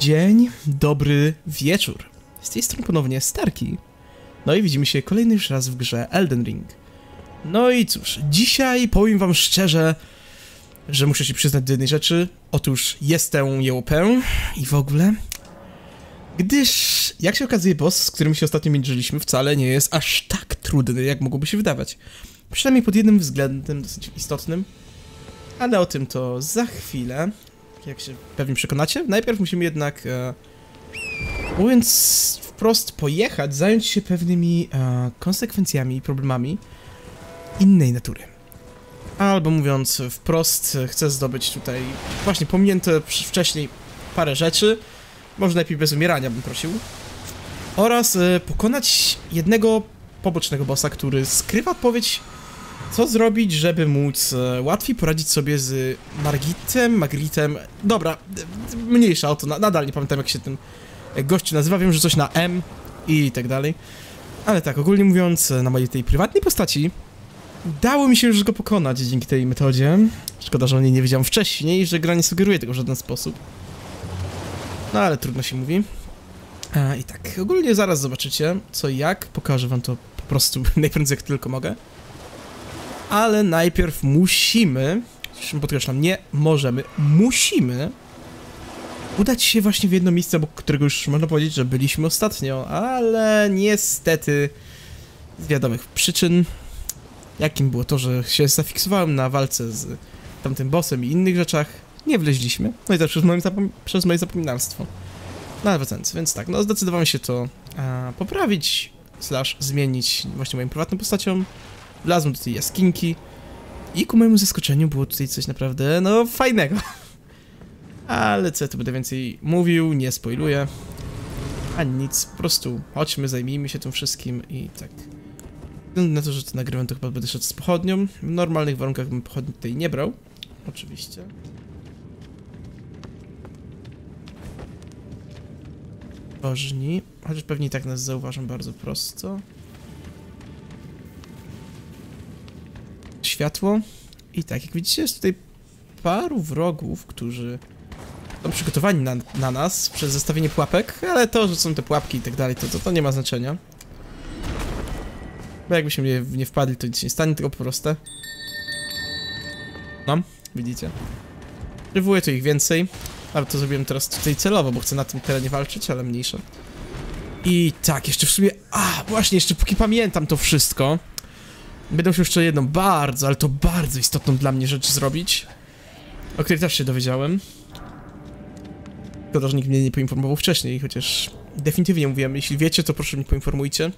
Dzień, dobry wieczór. Z tej strony ponownie Starki. No i widzimy się kolejny już raz w grze Elden Ring. No i cóż, dzisiaj powiem wam szczerze, że muszę się przyznać do jednej rzeczy. Otóż jestem jełopę i w ogóle. Gdyż, jak się okazuje, boss, z którym się ostatnio mierzyliśmy, wcale nie jest aż tak trudny, jak mogłoby się wydawać. Przynajmniej pod jednym względem dosyć istotnym. Ale o tym to za chwilę jak się pewnie przekonacie. Najpierw musimy jednak, e, mówiąc wprost, pojechać, zająć się pewnymi e, konsekwencjami i problemami innej natury. Albo mówiąc wprost, chcę zdobyć tutaj właśnie pominięte wcześniej parę rzeczy, może lepiej bez umierania bym prosił, oraz e, pokonać jednego pobocznego bossa, który skrywa odpowiedź co zrobić, żeby móc e, łatwiej poradzić sobie z Margitem, Magritem? Dobra, e, mniejsza o to, na, nadal nie pamiętam jak się ten gościu nazywa, wiem, że coś na M i tak dalej. Ale tak, ogólnie mówiąc, e, na mojej tej prywatnej postaci udało mi się już go pokonać dzięki tej metodzie. Szkoda, że o niej nie wiedziałem wcześniej, że gra nie sugeruje tego w żaden sposób. No ale trudno się mówi. A, I tak, ogólnie zaraz zobaczycie co i jak, pokażę wam to po prostu najprędzej jak tylko mogę ale najpierw musimy, podkreślam, nie możemy, musimy udać się właśnie w jedno miejsce, bo którego już można powiedzieć, że byliśmy ostatnio, ale niestety z wiadomych przyczyn, jakim było to, że się zafiksowałem na walce z tamtym bossem i innych rzeczach, nie wleźliśmy, no i też przez moje, zapom przez moje zapominalstwo. No ale więc tak, no zdecydowałem się to a, poprawić, slash zmienić właśnie moją prywatną postacią, Wlazłem do tej jaskinki i ku mojemu zaskoczeniu było tutaj coś naprawdę, no, fajnego. Ale co ja tu będę więcej mówił, nie spoiluję. Ani nic, po prostu chodźmy, zajmijmy się tym wszystkim i tak. Na to, że to nagrywam, to chyba będę szedł z pochodnią. W normalnych warunkach bym pochodni tutaj nie brał. Oczywiście. Bożni, chociaż pewnie i tak nas zauważą bardzo prosto. Światło. I tak, jak widzicie, jest tutaj paru wrogów, którzy są przygotowani na, na nas przez zestawienie pułapek, ale to, że są te pułapki i tak dalej, to, to, to nie ma znaczenia. Bo jakbyśmy nie, nie wpadli, to nic nie stanie, tylko po prostu. No, widzicie. Przywołuję tu ich więcej. Ale to zrobiłem teraz tutaj celowo, bo chcę na tym terenie walczyć, ale mniejsza. I tak, jeszcze w sumie... A, właśnie, jeszcze póki pamiętam to wszystko, Będę musiał jeszcze jedną bardzo, ale to bardzo istotną dla mnie rzecz zrobić. O której też się dowiedziałem. Szkoda, że nikt mnie nie poinformował wcześniej, chociaż definitywnie mówiłem, jeśli wiecie, to proszę mnie poinformujcie.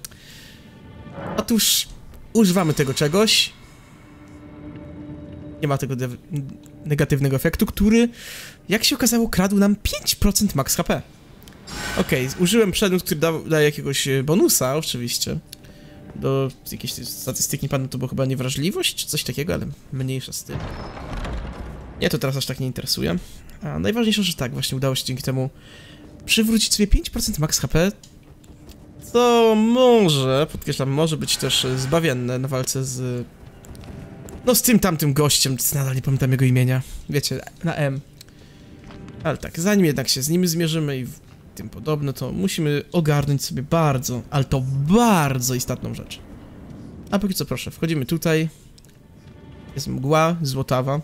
Otóż używamy tego czegoś. Nie ma tego negatywnego efektu, który, jak się okazało, kradł nam 5% max HP. Okej, okay, użyłem przedmiot, który da, daje jakiegoś bonusa, oczywiście do jakiejś statystyki nie to było chyba niewrażliwość, czy coś takiego, ale mniejsza z tym. Nie, to teraz aż tak nie interesuje. A najważniejsze, że tak, właśnie udało się dzięki temu przywrócić sobie 5% max HP, to może, podkreślam, może być też zbawienne na walce z... No z tym tamtym gościem, nadal nie pamiętam jego imienia, wiecie, na M. Ale tak, zanim jednak się z nimi zmierzymy i tym podobne, to musimy ogarnąć sobie bardzo, ale to bardzo istotną rzecz. A póki co proszę, wchodzimy tutaj. Jest mgła, złotawa.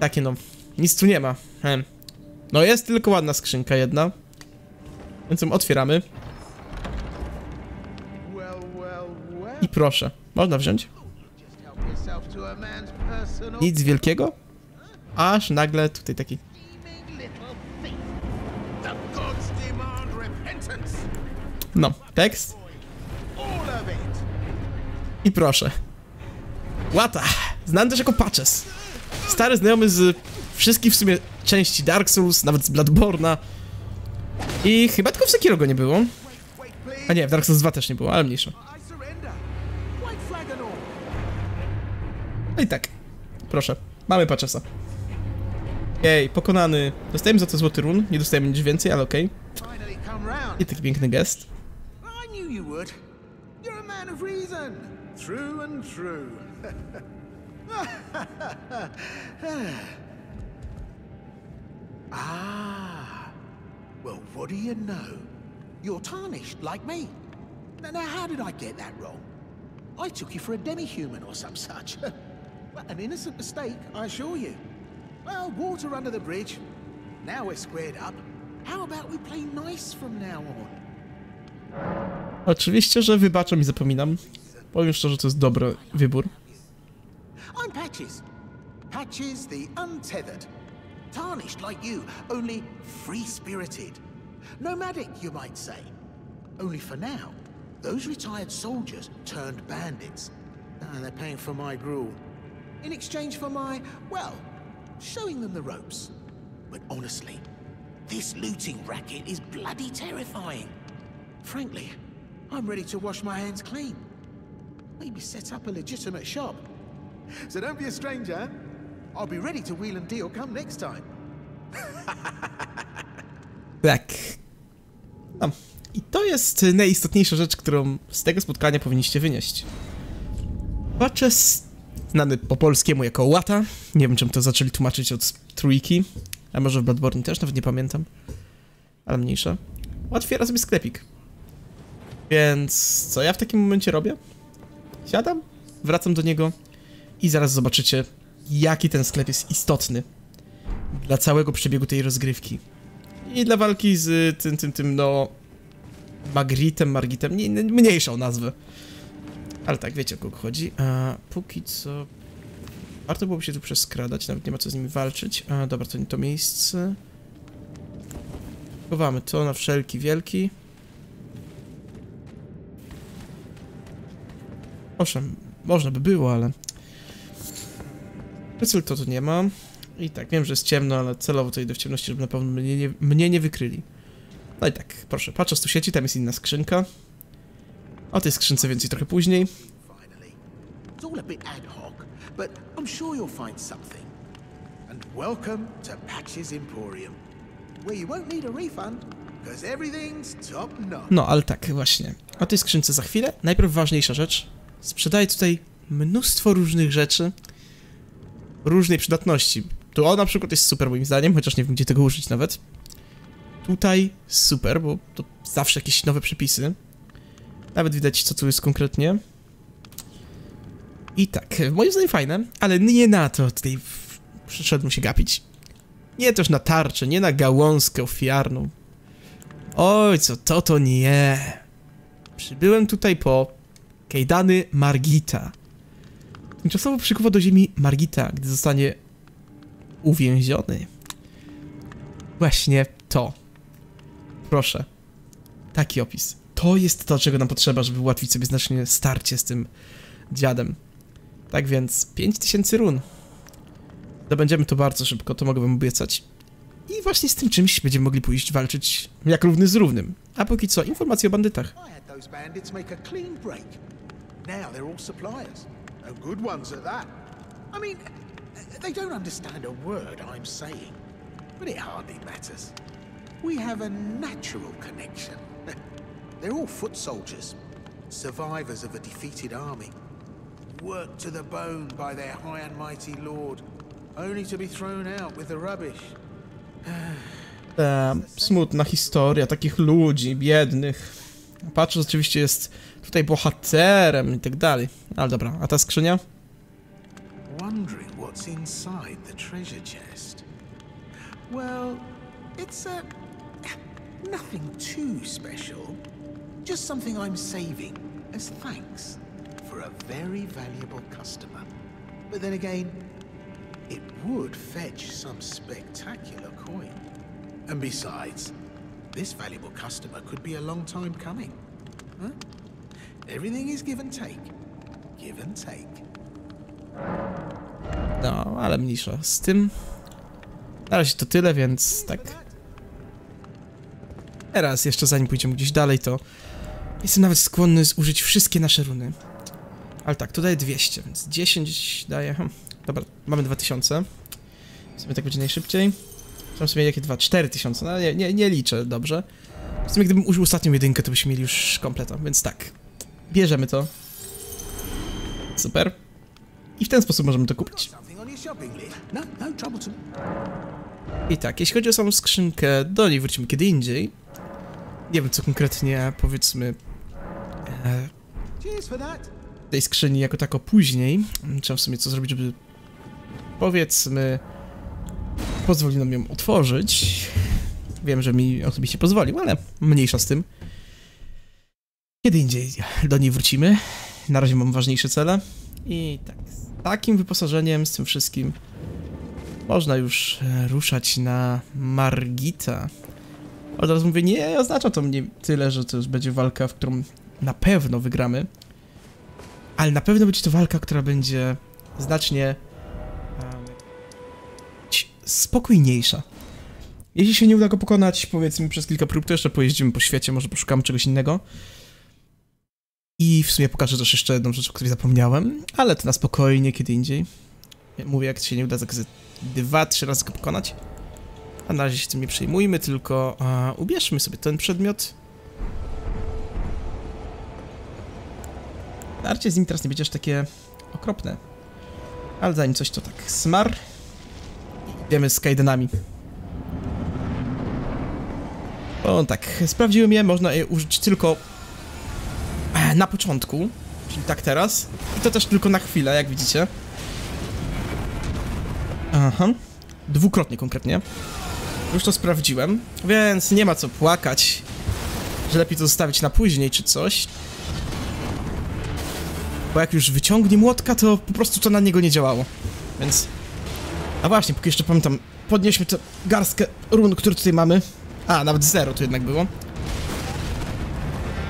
Takie no, nic tu nie ma. He. No jest tylko ładna skrzynka jedna. Więc ją otwieramy. I proszę, można wziąć? Nic wielkiego? Aż nagle tutaj taki No, tekst. I proszę. Łata. Znany też jako Patches. Stary znajomy z wszystkich w sumie części Dark Souls, nawet z Bloodborne'a. I chyba tylko w Sekiro go nie było. A nie, w Dark Souls 2 też nie było, ale mniejsza. No i tak. Proszę. Mamy Patchesa. Jej, pokonany. Dostajemy za to złoty run. Nie dostajemy nic więcej, ale okej. Okay. I taki piękny gest. Would. You're a man of reason. True and true. ah. Well, what do you know? You're tarnished, like me. Now, now how did I get that wrong? I took you for a demi-human or some such. An innocent mistake, I assure you. Well, water under the bridge. Now we're squared up. How about we play nice from now on? Oczywiście, że wybaczam i zapominam. Powiem szczerze, to jest dobry wybór. I'm Patches. Patches the Untethered. Tarnished like you, only free spirited. Nomadic, you might say. Only for now, those retired soldiers turned bandits. And they're paying for my gruel. In exchange for my, well, showing them the ropes. But honestly, this looting racket is bloody terrifying. Frankly, I'm ready to wash my hands clean. Maybe set up a legitimate shop. So don't be a stranger. I'll be ready to wheel and deal come next time. Tak. No. I to jest najistotniejsza rzecz, którą z tego spotkania powinniście wynieść. Patches, znany po polskiemu jako Łata. Nie wiem, czym to zaczęli tłumaczyć od trójki. A może w Bloodborne też, nawet nie pamiętam. Ale mniejsza. Otwiera sobie sklepik. Więc co ja w takim momencie robię? Siadam, wracam do niego i zaraz zobaczycie, jaki ten sklep jest istotny dla całego przebiegu tej rozgrywki. I dla walki z tym, tym, tym, no... Magritem, Margitem, nie, nie, mniejszą nazwę. Ale tak, wiecie o kogo chodzi. A póki co... Warto byłoby się tu przeskradać, nawet nie ma co z nimi walczyć. A dobra, to nie to miejsce. Chowamy to na wszelki wielki. Owszem, można by było, ale... Pycyl to tu nie ma. I tak, wiem, że jest ciemno, ale celowo to idę w ciemności, żeby na pewno mnie nie, mnie nie wykryli. No i tak, proszę, patrząc tu sieci, tam jest inna skrzynka. O tej skrzynce więcej trochę później. Welcome to Patch's Emporium, where you won't need a refund, because everything's top notch. No, ale tak, właśnie. O tej skrzynce za chwilę. Najpierw ważniejsza rzecz. Sprzedaję tutaj mnóstwo różnych rzeczy. Różnej przydatności. Tu o na przykład jest super moim zdaniem, chociaż nie wiem gdzie tego użyć nawet. Tutaj super, bo to zawsze jakieś nowe przepisy. Nawet widać co tu jest konkretnie. I tak, moim zdaniem fajne, ale nie na to tutaj przyszedłem się gapić. Nie też na tarczę, nie na gałązkę ofiarną. Oj, co to to nie. Przybyłem tutaj po Kejdany Margita. Tymczasowo przykuwa do ziemi Margita, gdy zostanie uwięziony. Właśnie to. Proszę. Taki opis. To jest to, czego nam potrzeba, żeby ułatwić sobie znacznie starcie z tym dziadem. Tak więc 5000 run. Dobędziemy to bardzo szybko, to mogę wam obiecać. I właśnie z tym czymś będziemy mogli pójść walczyć jak równy z równym. A póki co, informacje o bandytach. Those bandits make a clean break. Now they're all suppliers, and good ones at that. I mean, they don't understand a word I'm saying, but it hardly matters. We have a natural connection. They're all foot soldiers, survivors of a defeated army, worked to the bone by their high and mighty lord, only to be thrown out with the rubbish. Ta smutna historia takich ludzi, biednych. Patrz, oczywiście jest tutaj bohaterem i tak dalej. Ale dobra, a ta skrzynia? Well, it's a nothing too special. Just something I'm saving as thanks for a very valuable customer. But then again, it would fetch some spectacular coin. And besides, this valuable customer could be a long time coming. Huh? Everything is give and take. Give and take. No, ale mniejsza z tym. Na razie to tyle, więc tak. Teraz jeszcze zanim pójdziemy gdzieś dalej, to jestem nawet skłonny zużyć wszystkie nasze runy. Ale tak, tu daje 200, więc 10 daje... Dobra, mamy 2000. W tak będzie najszybciej. W sumie jakie dwa? 4000, no nie, nie, nie liczę dobrze. W sumie gdybym użył ostatnią jedynkę, to byśmy mieli już kompletą, więc tak. Bierzemy to. Super. I w ten sposób możemy to kupić. I tak, jeśli chodzi o samą skrzynkę, do niej wrócimy kiedy indziej. Nie wiem, co konkretnie, powiedzmy, e, tej skrzyni jako tako później. Trzeba w sumie co zrobić, żeby powiedzmy pozwoli nam ją otworzyć. Wiem, że mi osobiście pozwolił, ale mniejsza z tym. Kiedy indziej do niej wrócimy. Na razie mam ważniejsze cele. I tak, z takim wyposażeniem, z tym wszystkim można już e, ruszać na Margita. Od razu mówię, nie oznacza to mnie tyle, że to już będzie walka, w którą na pewno wygramy. Ale na pewno będzie to walka, która będzie znacznie spokojniejsza. Jeśli się nie uda go pokonać, powiedzmy przez kilka prób, to jeszcze pojeździmy po świecie, może poszukamy czegoś innego. I w sumie pokażę też jeszcze jedną rzecz, o której zapomniałem, ale to na spokojnie, kiedy indziej. Mówię, jak się nie uda, ze dwa, trzy razy go pokonać. A na razie się tym nie przejmujmy, tylko a, ubierzmy sobie ten przedmiot. Starcie z nim teraz nie będzie aż takie okropne. Ale zanim coś to tak smar. I Idziemy z kajdanami. O tak, sprawdziłem je, można je użyć tylko e, na początku, czyli tak teraz. I to też tylko na chwilę, jak widzicie. Aha. Dwukrotnie konkretnie. Już to sprawdziłem, więc nie ma co płakać, że lepiej to zostawić na później czy coś. Bo jak już wyciągnie młotka, to po prostu to na niego nie działało. Więc... A właśnie, póki jeszcze pamiętam, podnieśmy tę garstkę run, które tutaj mamy. A, nawet zero to jednak było.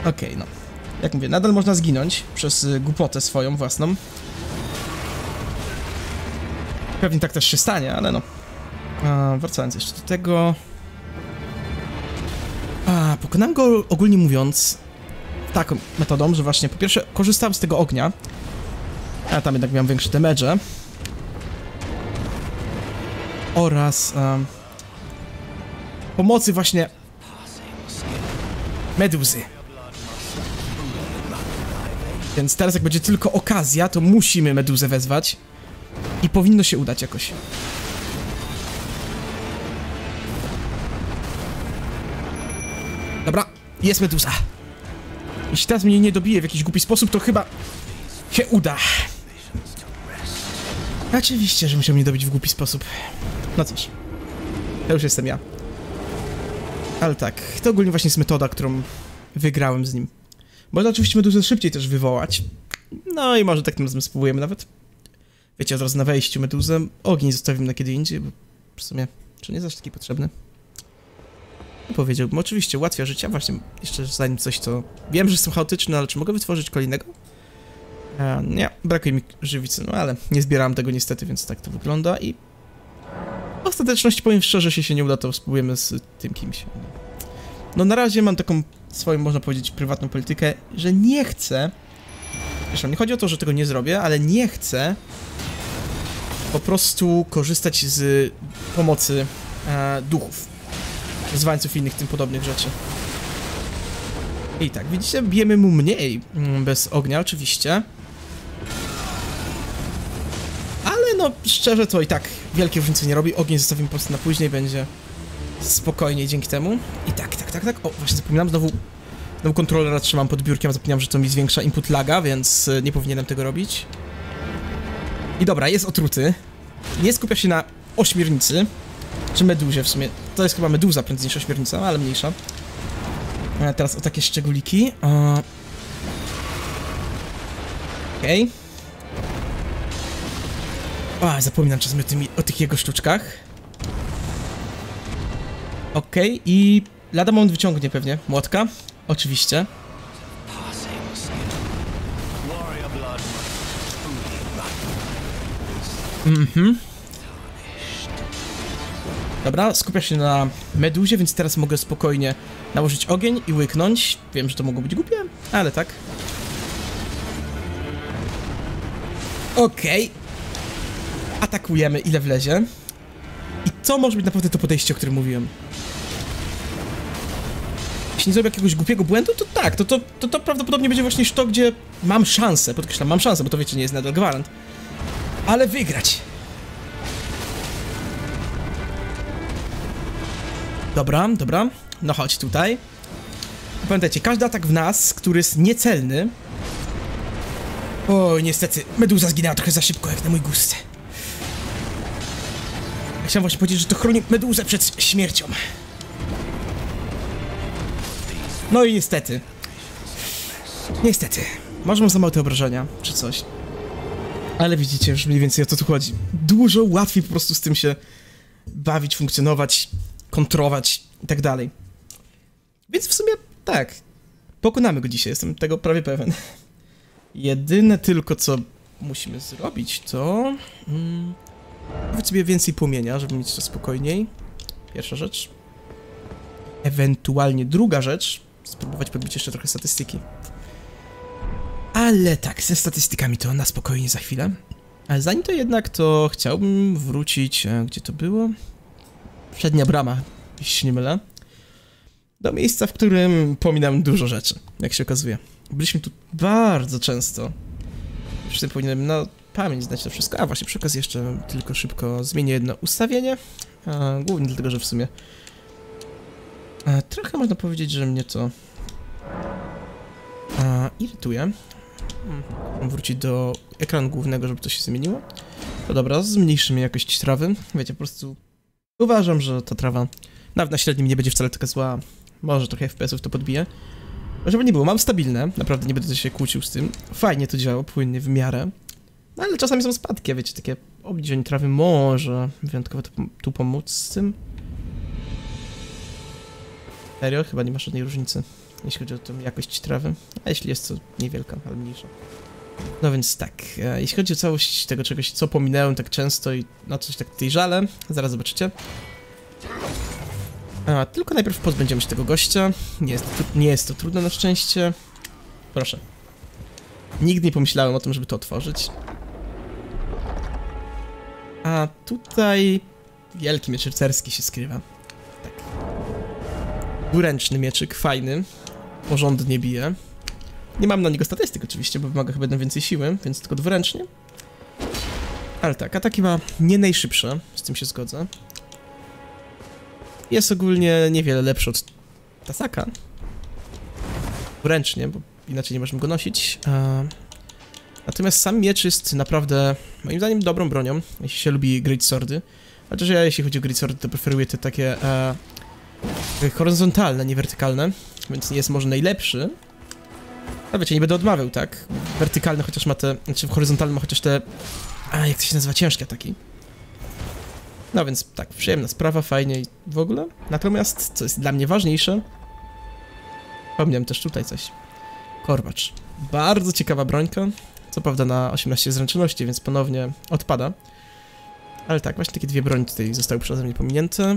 Okej, no. Jak mówię, nadal można zginąć przez y, głupotę swoją własną. Pewnie tak też się stanie, ale no. A, wracając jeszcze do tego... A, pokonałem go ogólnie mówiąc taką metodą, że właśnie po pierwsze korzystałem z tego ognia, a tam jednak miałem większe damage oraz um, pomocy właśnie meduzy. Więc teraz jak będzie tylko okazja, to musimy meduzę wezwać i powinno się udać jakoś. Dobra, jest meduza. Jeśli teraz mnie nie dobije w jakiś głupi sposób, to chyba się uda. Oczywiście, że musiał mnie dobić w głupi sposób. No cóż, to już jestem ja. Ale tak, to ogólnie właśnie jest metoda, którą wygrałem z nim. Można oczywiście meduzę szybciej też wywołać. No i może tak tym razem spróbujemy nawet. Wiecie, od razu na wejściu meduzę. Ogień zostawimy na kiedy indziej, bo w sumie, czy nie jest aż taki potrzebny? No, Powiedziałbym, oczywiście ułatwia życie, właśnie jeszcze zanim coś, co wiem, że jestem chaotyczny, ale czy mogę wytworzyć kolejnego? E, nie, brakuje mi żywicy, no ale nie zbierałem tego niestety, więc tak to wygląda i w ostateczności powiem szczerze, jeśli się nie uda, to spróbujemy z tym kimś. No na razie mam taką swoją, można powiedzieć, prywatną politykę, że nie chcę, zresztą nie chodzi o to, że tego nie zrobię, ale nie chcę po prostu korzystać z pomocy e, duchów, zwańców i innych tym podobnych rzeczy. I tak, widzicie, bijemy mu mniej mm, bez ognia oczywiście. No, szczerze to i tak wielkie różnice nie robi. Ogień zostawimy po prostu na później, będzie spokojniej dzięki temu. I tak, tak, tak, tak. O, właśnie zapominam, znowu, znowu kontrolera trzymam pod biurkiem, zapomniałem, że to mi zwiększa input laga, więc y, nie powinienem tego robić. I dobra, jest otruty. Nie skupia się na ośmiornicy, czy meduzie w sumie. To jest chyba meduza prędzej niż ośmiornica, ale mniejsza. A teraz o takie szczególiki. A... Okej. A, zapominam czasem o, tymi, o tych jego sztuczkach. Okej, i lada moment wyciągnie pewnie młotka. Oczywiście. Mhm. Dobra, skupia się na meduzie, więc teraz mogę spokojnie nałożyć ogień i łyknąć. Wiem, że to mogło być głupie, ale tak. Okej. Atakujemy, ile wlezie. I to może być naprawdę to podejście, o którym mówiłem. Jeśli nie zrobię jakiegoś głupiego błędu, to tak, to, to, to, to prawdopodobnie będzie właśnie to, gdzie mam szansę, podkreślam, mam szansę, bo to wiecie, nie jest nadal gwarant. Ale wygrać. Dobra, dobra. No chodź tutaj. Pamiętajcie, każdy atak w nas, który jest niecelny... Oj, niestety, meduza zginęła trochę za szybko, jak na mój gust. Chciałem właśnie powiedzieć, że to chroni meduzę przed śmiercią. No i niestety. Niestety. Może mam za małe te obrażenia, czy coś. Ale widzicie już mniej więcej o co tu chodzi. Dużo łatwiej po prostu z tym się bawić, funkcjonować, kontrować i tak dalej. Więc w sumie tak. Pokonamy go dzisiaj, jestem tego prawie pewien. Jedyne tylko co musimy zrobić to... Mm, Powiedz sobie więcej płomienia, żeby mieć to spokojniej. Pierwsza rzecz. Ewentualnie druga rzecz. Spróbować podbić jeszcze trochę statystyki. Ale tak, ze statystykami to na spokojnie za chwilę. Ale zanim to jednak, to chciałbym wrócić... e, Gdzie to było? Przednia brama, jeśli się nie mylę. Do miejsca, w którym pominam dużo rzeczy, jak się okazuje. Byliśmy tu bardzo często. Przy powinienem na pamięć znać to wszystko. A właśnie, przy okazji jeszcze tylko szybko zmienię jedno ustawienie. A, głównie dlatego, że w sumie... A, trochę można powiedzieć, że mnie to... A, irytuje. Mhm. Wrócić do ekranu głównego, żeby to się zmieniło. No dobra, zmniejszymy jakość trawy. Wiecie, po prostu uważam, że ta trawa nawet na średnim nie będzie wcale taka zła. Może trochę FPS-ów to podbije. Żeby nie było, mam stabilne, naprawdę nie będę się kłócił z tym. Fajnie to działa, płynnie, w miarę. No ale czasami są spadki, wiecie, takie obniżenie trawy może wyjątkowo tu, pomóc z tym. Serio? Chyba nie ma żadnej różnicy, jeśli chodzi o tą jakość trawy. A jeśli jest, to niewielka, ale mniejsza. No więc tak, e, jeśli chodzi o całość tego czegoś, co pominąłem tak często i na coś tak tutaj żale, zaraz zobaczycie. A, tylko najpierw pozbędziemy się tego gościa. Nie jest, to, nie jest to trudne na szczęście. Proszę. Nigdy nie pomyślałem o tym, żeby to otworzyć. A tutaj wielki miecz rycerski się skrywa. Tak. Dwuręczny mieczyk, fajny. Porządnie bije. Nie mam na niego statystyk oczywiście, bo wymaga chyba więcej siły, więc tylko dwuręcznie. Ale tak, ataki ma nie najszybsze, z tym się zgodzę. Jest ogólnie niewiele lepszy od Tasaka. Ręcznie, bo inaczej nie możemy go nosić. E, Natomiast sam miecz jest naprawdę, moim zdaniem, dobrą bronią, jeśli się lubi Great Swordy. Chociaż ja, jeśli chodzi o Great Swordy, to preferuję te takie e, horyzontalne, nie wertykalne, więc nie jest może najlepszy. Ale wiecie, nie będę odmawiał, tak? Wertykalny chociaż ma te, znaczy horyzontalny ma chociaż te, a jak to się nazywa, ciężkie ataki. No więc tak, przyjemna sprawa, fajnie i w ogóle. Natomiast, co jest dla mnie ważniejsze, wspomniałem też tutaj coś. Korbacz. Bardzo ciekawa brońka. Co prawda na 18 zręczności, więc ponownie odpada. Ale tak, właśnie takie dwie broni tutaj zostały przeze mnie pominięte.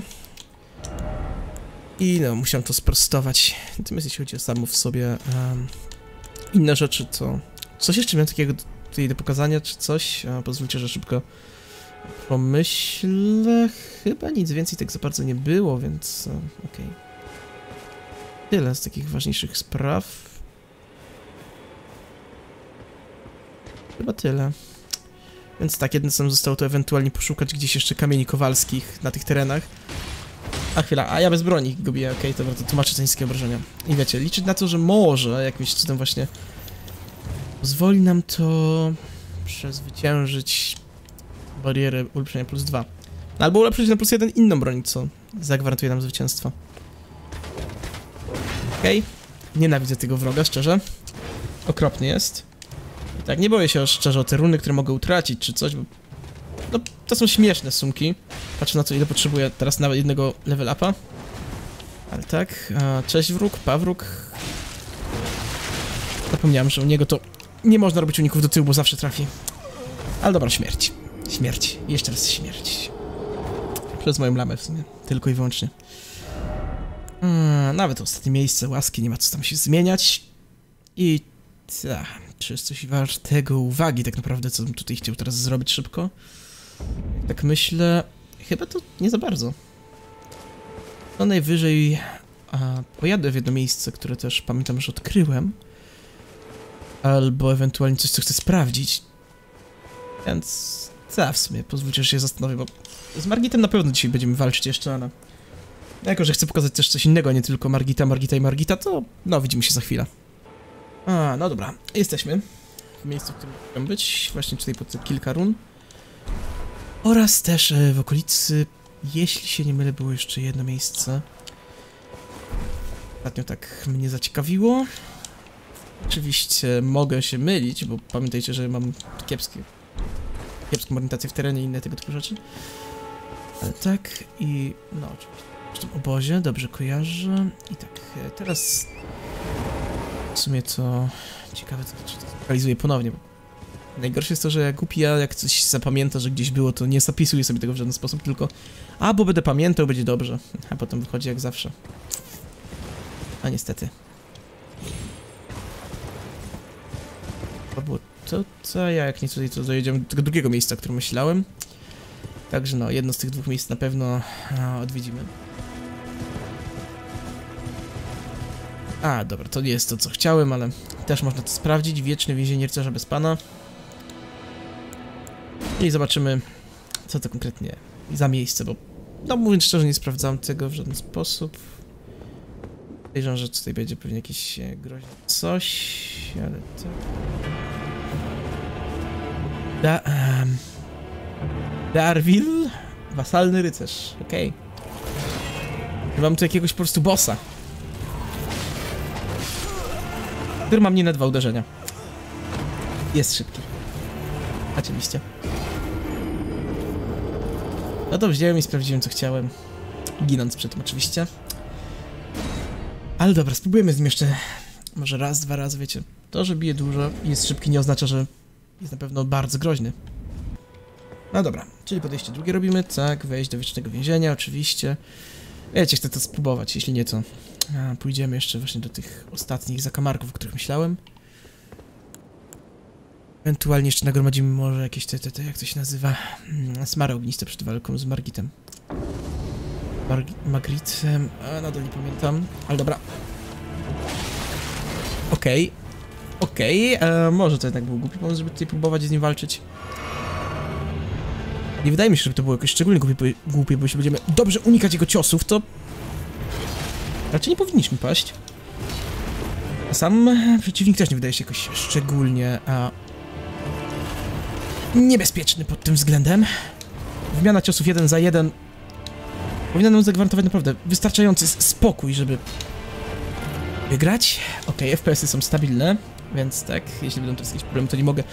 I no, musiałem to sprostować. Natomiast jeśli chodzi o samą w sobie um, inne rzeczy, to... Coś jeszcze miałem takiego tutaj do pokazania, czy coś? A, pozwólcie, że szybko pomyślę. Chyba nic więcej tak za bardzo nie było, więc e, okej. Okay. Tyle z takich ważniejszych spraw. Chyba tyle. Więc tak, jedno co nam zostało to ewentualnie poszukać gdzieś jeszcze kamieni kowalskich na tych terenach. A chwila, a ja bez broni go biję, okej, okay, dobra, to tłumaczę te niskie obrażenia. I wiecie, liczyć na to, że może jakimś cudem właśnie pozwoli nam to przezwyciężyć barierę ulepszenia plus 2. Albo ulepszyć na plus 1 inną broń, co zagwarantuje nam zwycięstwo. Okej. Okay. Nienawidzę tego wroga, szczerze. Okropny jest. Tak, nie boję się szczerze o te runy, które mogę utracić, czy coś, bo... No, to są śmieszne sumki. Patrzę na to, ile potrzebuję teraz nawet jednego level upa. Ale tak, a, cześć wróg, pawróg. Zapomniałem, że u niego to nie można robić uników do tyłu, bo zawsze trafi. Ale dobra, śmierć. Śmierć. Jeszcze raz śmierć. Przez moją lamę w sumie. Tylko i wyłącznie. Hmm, nawet ostatnie miejsce łaski, nie ma co tam się zmieniać. I... Ta, czy jest coś wartego uwagi tak naprawdę, co bym tutaj chciał teraz zrobić szybko? Tak myślę... Chyba to nie za bardzo. No najwyżej... A, pojadę w jedno miejsce, które też pamiętam, że odkryłem. Albo ewentualnie coś, co chcę sprawdzić. Więc... Co w sumie, pozwólcie, że się zastanowię, bo z Margitem na pewno dzisiaj będziemy walczyć jeszcze, ale... Jako, że chcę pokazać też coś innego, nie tylko Margita, Margita i Margita, to no, widzimy się za chwilę. A, no dobra, jesteśmy w miejscu, w którym chciałem być, właśnie tutaj pod kilka run. Oraz też e, w okolicy, jeśli się nie mylę, było jeszcze jedno miejsce. Ostatnio tak mnie zaciekawiło. Oczywiście mogę się mylić, bo pamiętajcie, że mam kiepskie, kiepską orientację w terenie i inne tego typu rzeczy. Ale tak i no oczywiście w tym obozie, dobrze kojarzę. I tak, e, teraz w sumie to ciekawe, co czy to lokalizuję ponownie, najgorsze jest to, że głupi ja, jak coś zapamięta, że gdzieś było, to nie zapisuję sobie tego w żaden sposób, tylko a, bo będę pamiętał, będzie dobrze, a potem wychodzi jak zawsze. A niestety. To było to, co ja, jak nie tutaj, to dojedziemy do tego drugiego miejsca, o którym myślałem. Także no, jedno z tych dwóch miejsc na pewno a, odwiedzimy. A, dobra, to nie jest to, co chciałem, ale też można to sprawdzić. Wieczne więzienie rycerza bez pana. I zobaczymy, co to konkretnie za miejsce, bo no mówiąc szczerze, nie sprawdzałem tego w żaden sposób. Podejrzewam, że tutaj będzie pewnie jakieś e, groźne coś, ale tak. Da, um, Darwil? Wasalny rycerz, okej. Okay. Mam tu jakiegoś po prostu bossa. Który ma mnie na dwa uderzenia. Jest szybki. Oczywiście. No to wziąłem i sprawdziłem co chciałem. Ginąc przy tym oczywiście. Ale dobra, spróbujemy z nim jeszcze może raz, dwa razy, wiecie. To, że bije dużo i jest szybki nie oznacza, że jest na pewno bardzo groźny. No dobra, czyli podejście drugie robimy, tak, wejść do wiecznego więzienia, oczywiście. Wiecie, chcę to spróbować, jeśli nie to pójdziemy jeszcze właśnie do tych ostatnich zakamarków, o których myślałem. Ewentualnie jeszcze nagromadzimy może jakieś te, te, te jak to się nazywa, mm, smary ogniste przed walką z Margitem. Mar Magritem, a nadal nie pamiętam, ale dobra. Okej, okay. okej, okay. może to jednak był głupi pomysł, żeby tutaj próbować z nim walczyć. Nie wydaje mi się, żeby to było jakoś szczególnie głupie, głupie, bo jeśli będziemy dobrze unikać jego ciosów, to... Raczej nie powinniśmy paść. Sam przeciwnik też nie wydaje się jakoś szczególnie a... niebezpieczny pod tym względem. Wymiana ciosów jeden za jeden powinna nam zagwarantować naprawdę wystarczający spokój, żeby wygrać. Ok, FPS-y są stabilne, więc tak, jeśli będą teraz jakieś problemy, to nie mogę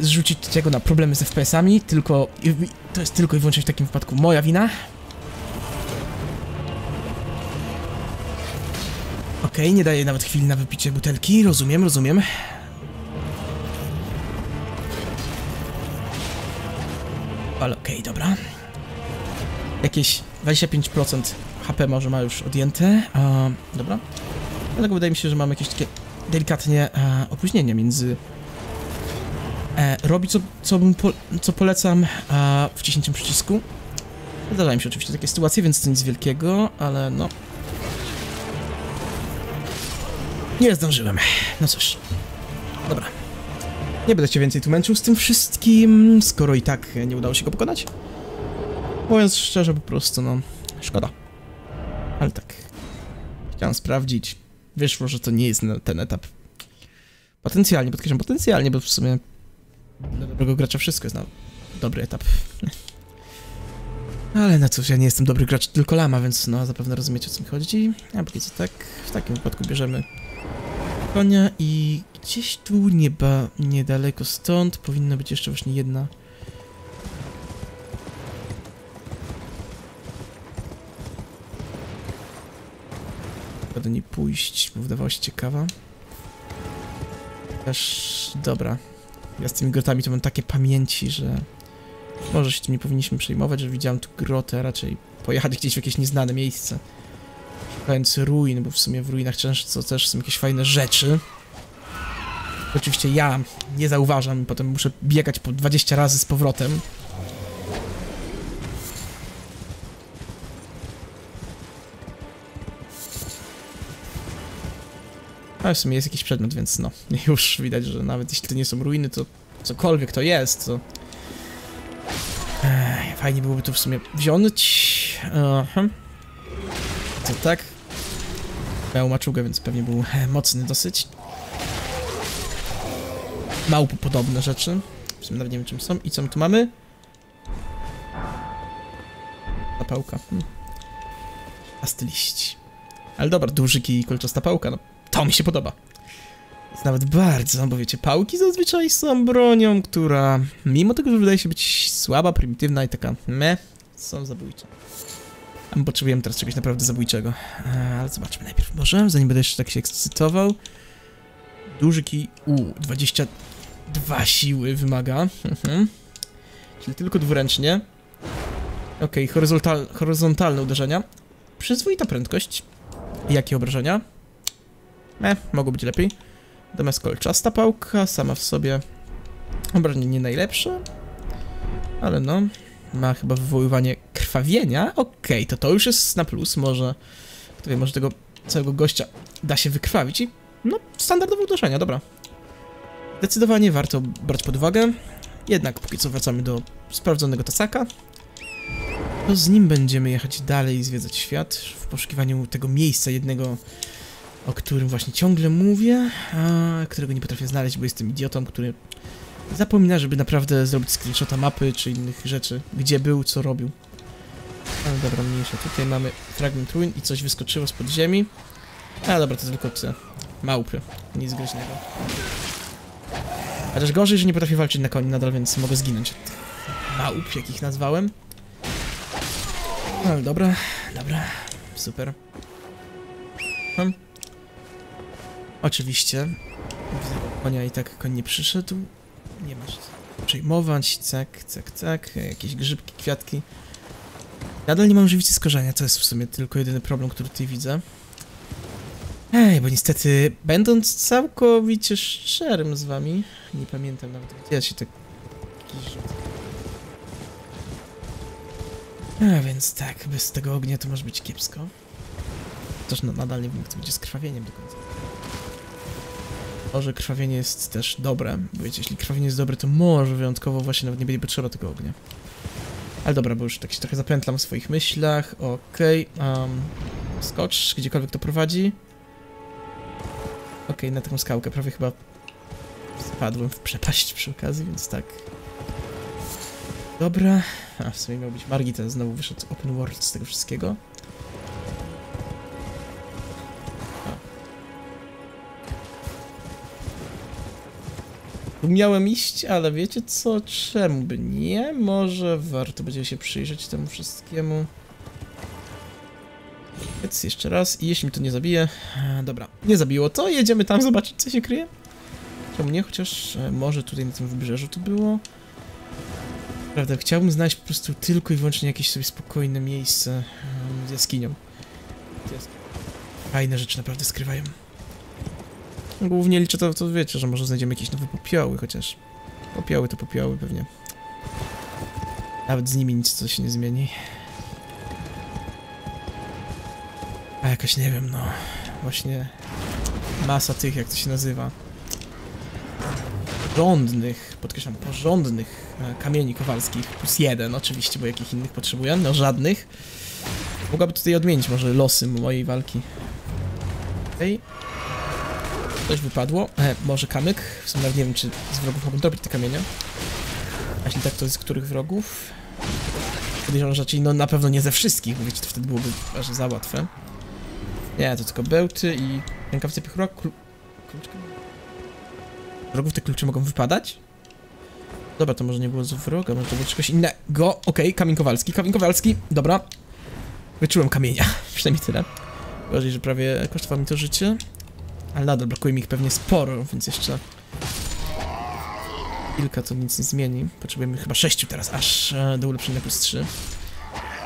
zrzucić tego na problemy z FPS-ami, tylko to jest tylko i wyłącznie w takim wypadku moja wina. Okej, okay, nie daje nawet chwili na wypicie butelki, rozumiem, rozumiem. Ale okej, okay, dobra. Jakieś 25% HP może ma już odjęte. Uh, dobra. Dlatego wydaje mi się, że mam jakieś takie delikatnie uh, opóźnienie między E, robi co, co, po, co polecam w wciśnięciem przycisku. Zdarzają się oczywiście takie sytuacje, więc to nic wielkiego, ale no... Nie zdążyłem. No cóż. Dobra. Nie będę cię więcej tu męczył z tym wszystkim, skoro i tak nie udało się go pokonać. Mówiąc szczerze, po prostu, no... Szkoda. Ale tak... Chciałem sprawdzić. Wyszło, że to nie jest ten etap. Potencjalnie, podkreślam potencjalnie, bo w sumie dla dobrego gracza wszystko jest na dobry etap. Ale no cóż, ja nie jestem dobry gracz, tylko lama, więc no zapewne rozumiecie o co mi chodzi. A póki co tak, w takim wypadku bierzemy konia i gdzieś tu nieba, niedaleko stąd powinna być jeszcze właśnie jedna do niej pójść, bo wydawała się ciekawa. Też, dobra, ja z tymi grotami to mam takie pamięci, że może się tym nie powinniśmy przejmować, że widziałem tu grotę, raczej pojechać gdzieś w jakieś nieznane miejsce. Szukając ruin, bo w sumie w ruinach często też są jakieś fajne rzeczy. Oczywiście ja nie zauważam i potem muszę biegać po 20 razy z powrotem. Ale w sumie jest jakiś przedmiot, więc no, już widać, że nawet jeśli to nie są ruiny, to cokolwiek to jest, to... Ech, fajnie byłoby to w sumie wziąć. Uh -huh. Atak. Miał maczugę, więc pewnie był mocny dosyć. Małpu podobne rzeczy. W sumie nawet nie wiem czym są. I co my tu mamy? Zapałka. Hmm. Asty liści. Ale dobra, duży kij i kolczasta pałka, no to mi się podoba. Jest nawet bardzo, bo wiecie, pałki zazwyczaj są bronią, która mimo tego, że wydaje się być słaba, prymitywna i taka me, są zabójcze. Potrzebujemy teraz czegoś naprawdę zabójczego. E, ale zobaczmy najpierw może, zanim będę jeszcze tak się ekscytował. Duży kij, u, 22 siły wymaga. Mhm. Czyli tylko dwuręcznie. Okej, okay, horyzontal, horyzontalne uderzenia. Przyzwoita prędkość. Jakie obrażenia? E, mogło być lepiej. Natomiast kolczasta pałka, sama w sobie obrażenie nie najlepsze. Ale no, ma chyba wywoływanie krwawienia. Okej, okay, to to już jest na plus, może... Tutaj może tego całego gościa da się wykrwawić i... No, standardowe uderzenia, dobra. Zdecydowanie warto brać pod uwagę. Jednak póki co wracamy do sprawdzonego Tasaka. To z nim będziemy jechać dalej i zwiedzać świat w poszukiwaniu tego miejsca jednego, o którym właśnie ciągle mówię, a którego nie potrafię znaleźć, bo jestem idiotą, który zapomina, żeby naprawdę zrobić screenshota mapy czy innych rzeczy, gdzie był, co robił. Ale dobra, mniejsza. Tutaj mamy fragment ruin i coś wyskoczyło z pod ziemi. A dobra, to tylko te małpy, nic groźnego. Też gorzej, że nie potrafię walczyć na koni nadal, więc mogę zginąć od małp, jakich nazwałem. Ale dobra, dobra, super. Hmm. Oczywiście, widzę konia i tak koń nie przyszedł. Nie masz przejmować, cek, cek, cek, jakieś grzybki, kwiatki. Nadal nie mam żywicy z korzenia, to jest w sumie tylko jedyny problem, który tutaj widzę. Ej, bo niestety, będąc całkowicie szczerym z wami, nie pamiętam nawet, gdzie ja się tak... A więc tak, bez tego ognia to może być kiepsko. Też no, nadal nie wiem, jak będzie z krwawieniem do końca. Może krwawienie jest też dobre, bo wiecie, jeśli krwawienie jest dobre, to może wyjątkowo właśnie nawet nie będzie potrzeba tego ognia. Ale dobra, bo już tak się trochę zapętlam w swoich myślach. Okej, okay, um, skocz, gdziekolwiek to prowadzi. Okej, okay, na taką skałkę, prawie chyba spadłem w przepaść przy okazji, więc tak. Dobra, a w sumie miał być Margita, znowu wyszedł open world z tego wszystkiego. Miałem iść, ale wiecie co? Czemu by nie? Może warto będzie się przyjrzeć temu wszystkiemu. Więc jeszcze raz jeśli mi to nie zabije... Dobra, nie zabiło to, jedziemy tam zobaczyć co się kryje. Czemu nie? Chociaż e, może tutaj na tym wybrzeżu to było. Prawda, chciałbym znaleźć po prostu tylko i wyłącznie jakieś sobie spokojne miejsce um, z jaskinią. Fajne rzeczy naprawdę skrywają. Głównie liczę to, to wiecie, że może znajdziemy jakieś nowe popioły, chociaż popioły to popioły pewnie. Nawet z nimi nic co się nie zmieni. A jakoś nie wiem, no. Właśnie masa tych, jak to się nazywa porządnych, podkreślam, porządnych e, kamieni kowalskich, plus jeden oczywiście, bo jakich innych potrzebuję, no żadnych. Mogłaby tutaj odmienić może losy mojej walki. Okej. Okay. Coś wypadło. E, może kamyk? W sumie nie wiem, czy z wrogów mogą dobić te kamienie. A jeśli tak, to z których wrogów? Podejrzewam, że raczej, no na pewno nie ze wszystkich, bo wiecie, to wtedy byłoby aż za łatwe. Nie, to tylko bełty i rękawce piechura, kluczki wrogów te klucze mogą wypadać? Dobra, to może nie było z wroga, może to było czegoś innego. Okej, okay, kamień Kowalski, kamień Kowalski, dobra. Wyczułem kamienia, przynajmniej tyle. Gorzej, że prawie kosztowało mi to życie. Ale nadal brakuje mi ich pewnie sporo, więc jeszcze... Kilka to nic nie zmieni. Potrzebujemy chyba sześciu teraz, aż e, do ulepszenia plus 3.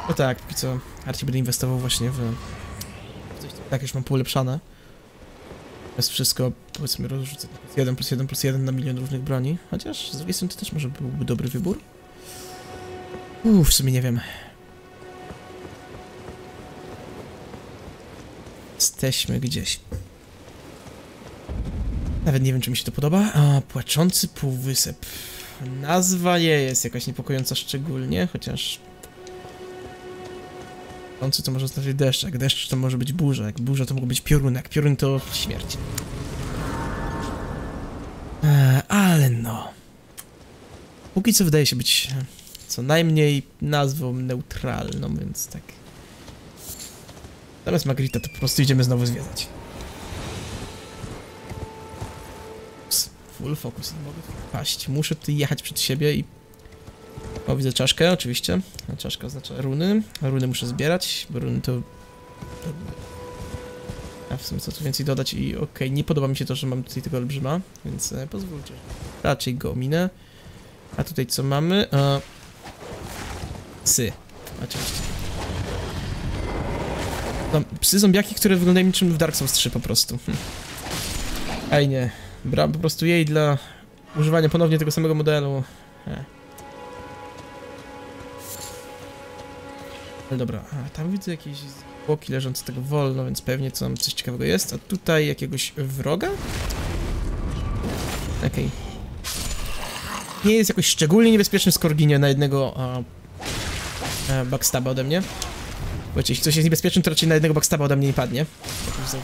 No tak, póki co Arci będę inwestował właśnie w... Coś tak już mam poulepszane. Jest wszystko, powiedzmy, rozrzucę 1 plus 1 plus 1 na milion różnych broni. Chociaż z drugiej strony to też może byłby dobry wybór. Uff, w sumie nie wiem. Jesteśmy gdzieś. Nawet nie wiem, czy mi się to podoba. A, płaczący półwysep. Nazwa je jest jakaś niepokojąca szczególnie, chociaż... Nocy to może oznaczać deszcz, jak deszcz to może być burza, jak burza to mogą być pioruny, jak piorun to śmierć. Eee, ale no. Póki co wydaje się być e, co najmniej nazwą neutralną, więc tak. Zamiast Magrita to po prostu idziemy znowu zwiedzać. Full focus, nie mogę paść. Muszę tutaj jechać przed siebie i... O, widzę czaszkę, oczywiście. A czaszka oznacza runy. A runy muszę zbierać, bo runy to... A w sumie co tu więcej dodać i okej, nie podoba mi się to, że mam tutaj tego olbrzyma, więc e, pozwólcie. Raczej go minę. A tutaj co mamy? E... Psy. Oczywiście. No, psy zombiaki, które wyglądają niczym w Dark Souls 3 po prostu. Hm. Ej nie. Brałem po prostu jej dla używania ponownie tego samego modelu. Ale dobra, a tam widzę jakieś zwłoki leżące tego wolno, więc pewnie tam coś ciekawego jest. A tutaj jakiegoś wroga? Okej. Nie jest jakoś szczególnie niebezpieczny skorginie na jednego a, a, backstaba ode mnie. Wiecie, jeśli coś jest niebezpieczne, to raczej na jednego backstaba ode mnie nie padnie. Tak.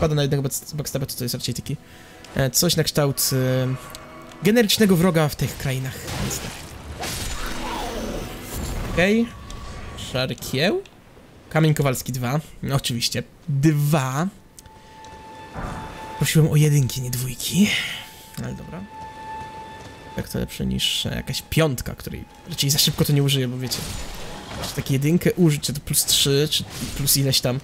Pada na jednego back- backstaba, to to jest raczej taki coś na kształt e, generycznego wroga w tych krainach. Tak. Okej. Szarkieł. Kamień Kowalski 2. No, oczywiście. Dwa. Prosiłem o jedynki, nie dwójki. Ale dobra. Jak to lepsze niż e, jakaś piątka, której raczej za szybko to nie użyję, bo wiecie. Czy takie jedynkę użyć, czy to plus 3, czy plus ileś tam.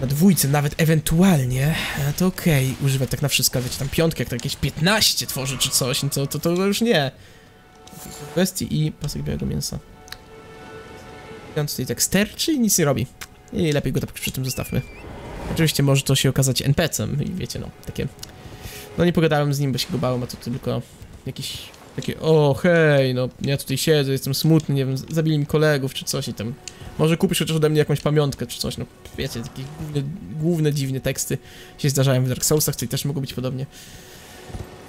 Na dwójce nawet ewentualnie, e, to okej, używać tak na wszystko, wiecie, tam piątkę, jak to jakieś 15 tworzy, czy coś, no to, to, to już nie. Kwestii i pasek białego mięsa. On tutaj tak sterczy i nic nie robi. I lepiej go tak przy tym zostawmy. Oczywiście może to się okazać NPC-em i wiecie, no, takie... No nie pogadałem z nim, bo się go bałem, a to tylko jakieś takie, o hej, no ja tutaj siedzę, jestem smutny, nie wiem, zabili mi kolegów czy coś i tam... Może kupisz chociaż ode mnie jakąś pamiątkę czy coś, no wiecie, takie główne, główne dziwne teksty się zdarzają w Dark Soulsach, tutaj też mogą być podobnie.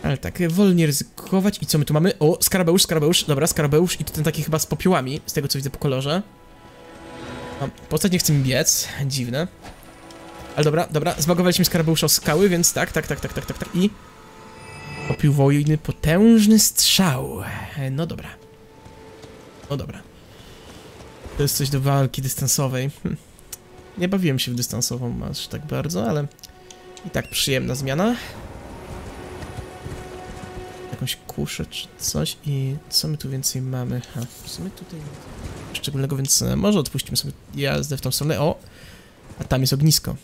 Ale tak, wolnie ryzykować i co my tu mamy? O, skarabeusz, skarabeusz, dobra, skarabeusz i to ten taki chyba z popiołami, z tego co widzę po kolorze. No, postać nie chce mi biec, dziwne. Ale dobra, dobra, zbagowaliśmy skarabeusza o skały, więc tak, tak, tak, tak, tak, tak, tak i... Popiół wojny, potężny strzał. E, No dobra. No dobra. To jest coś do walki dystansowej. Hm. Nie bawiłem się w dystansową aż tak bardzo, ale i tak przyjemna zmiana. Jakąś kuszę czy coś i co my tu więcej mamy? Ha, w sumie tutaj szczególnego, więc e, może odpuścimy sobie jazdę w tą stronę. O! A tam jest ognisko.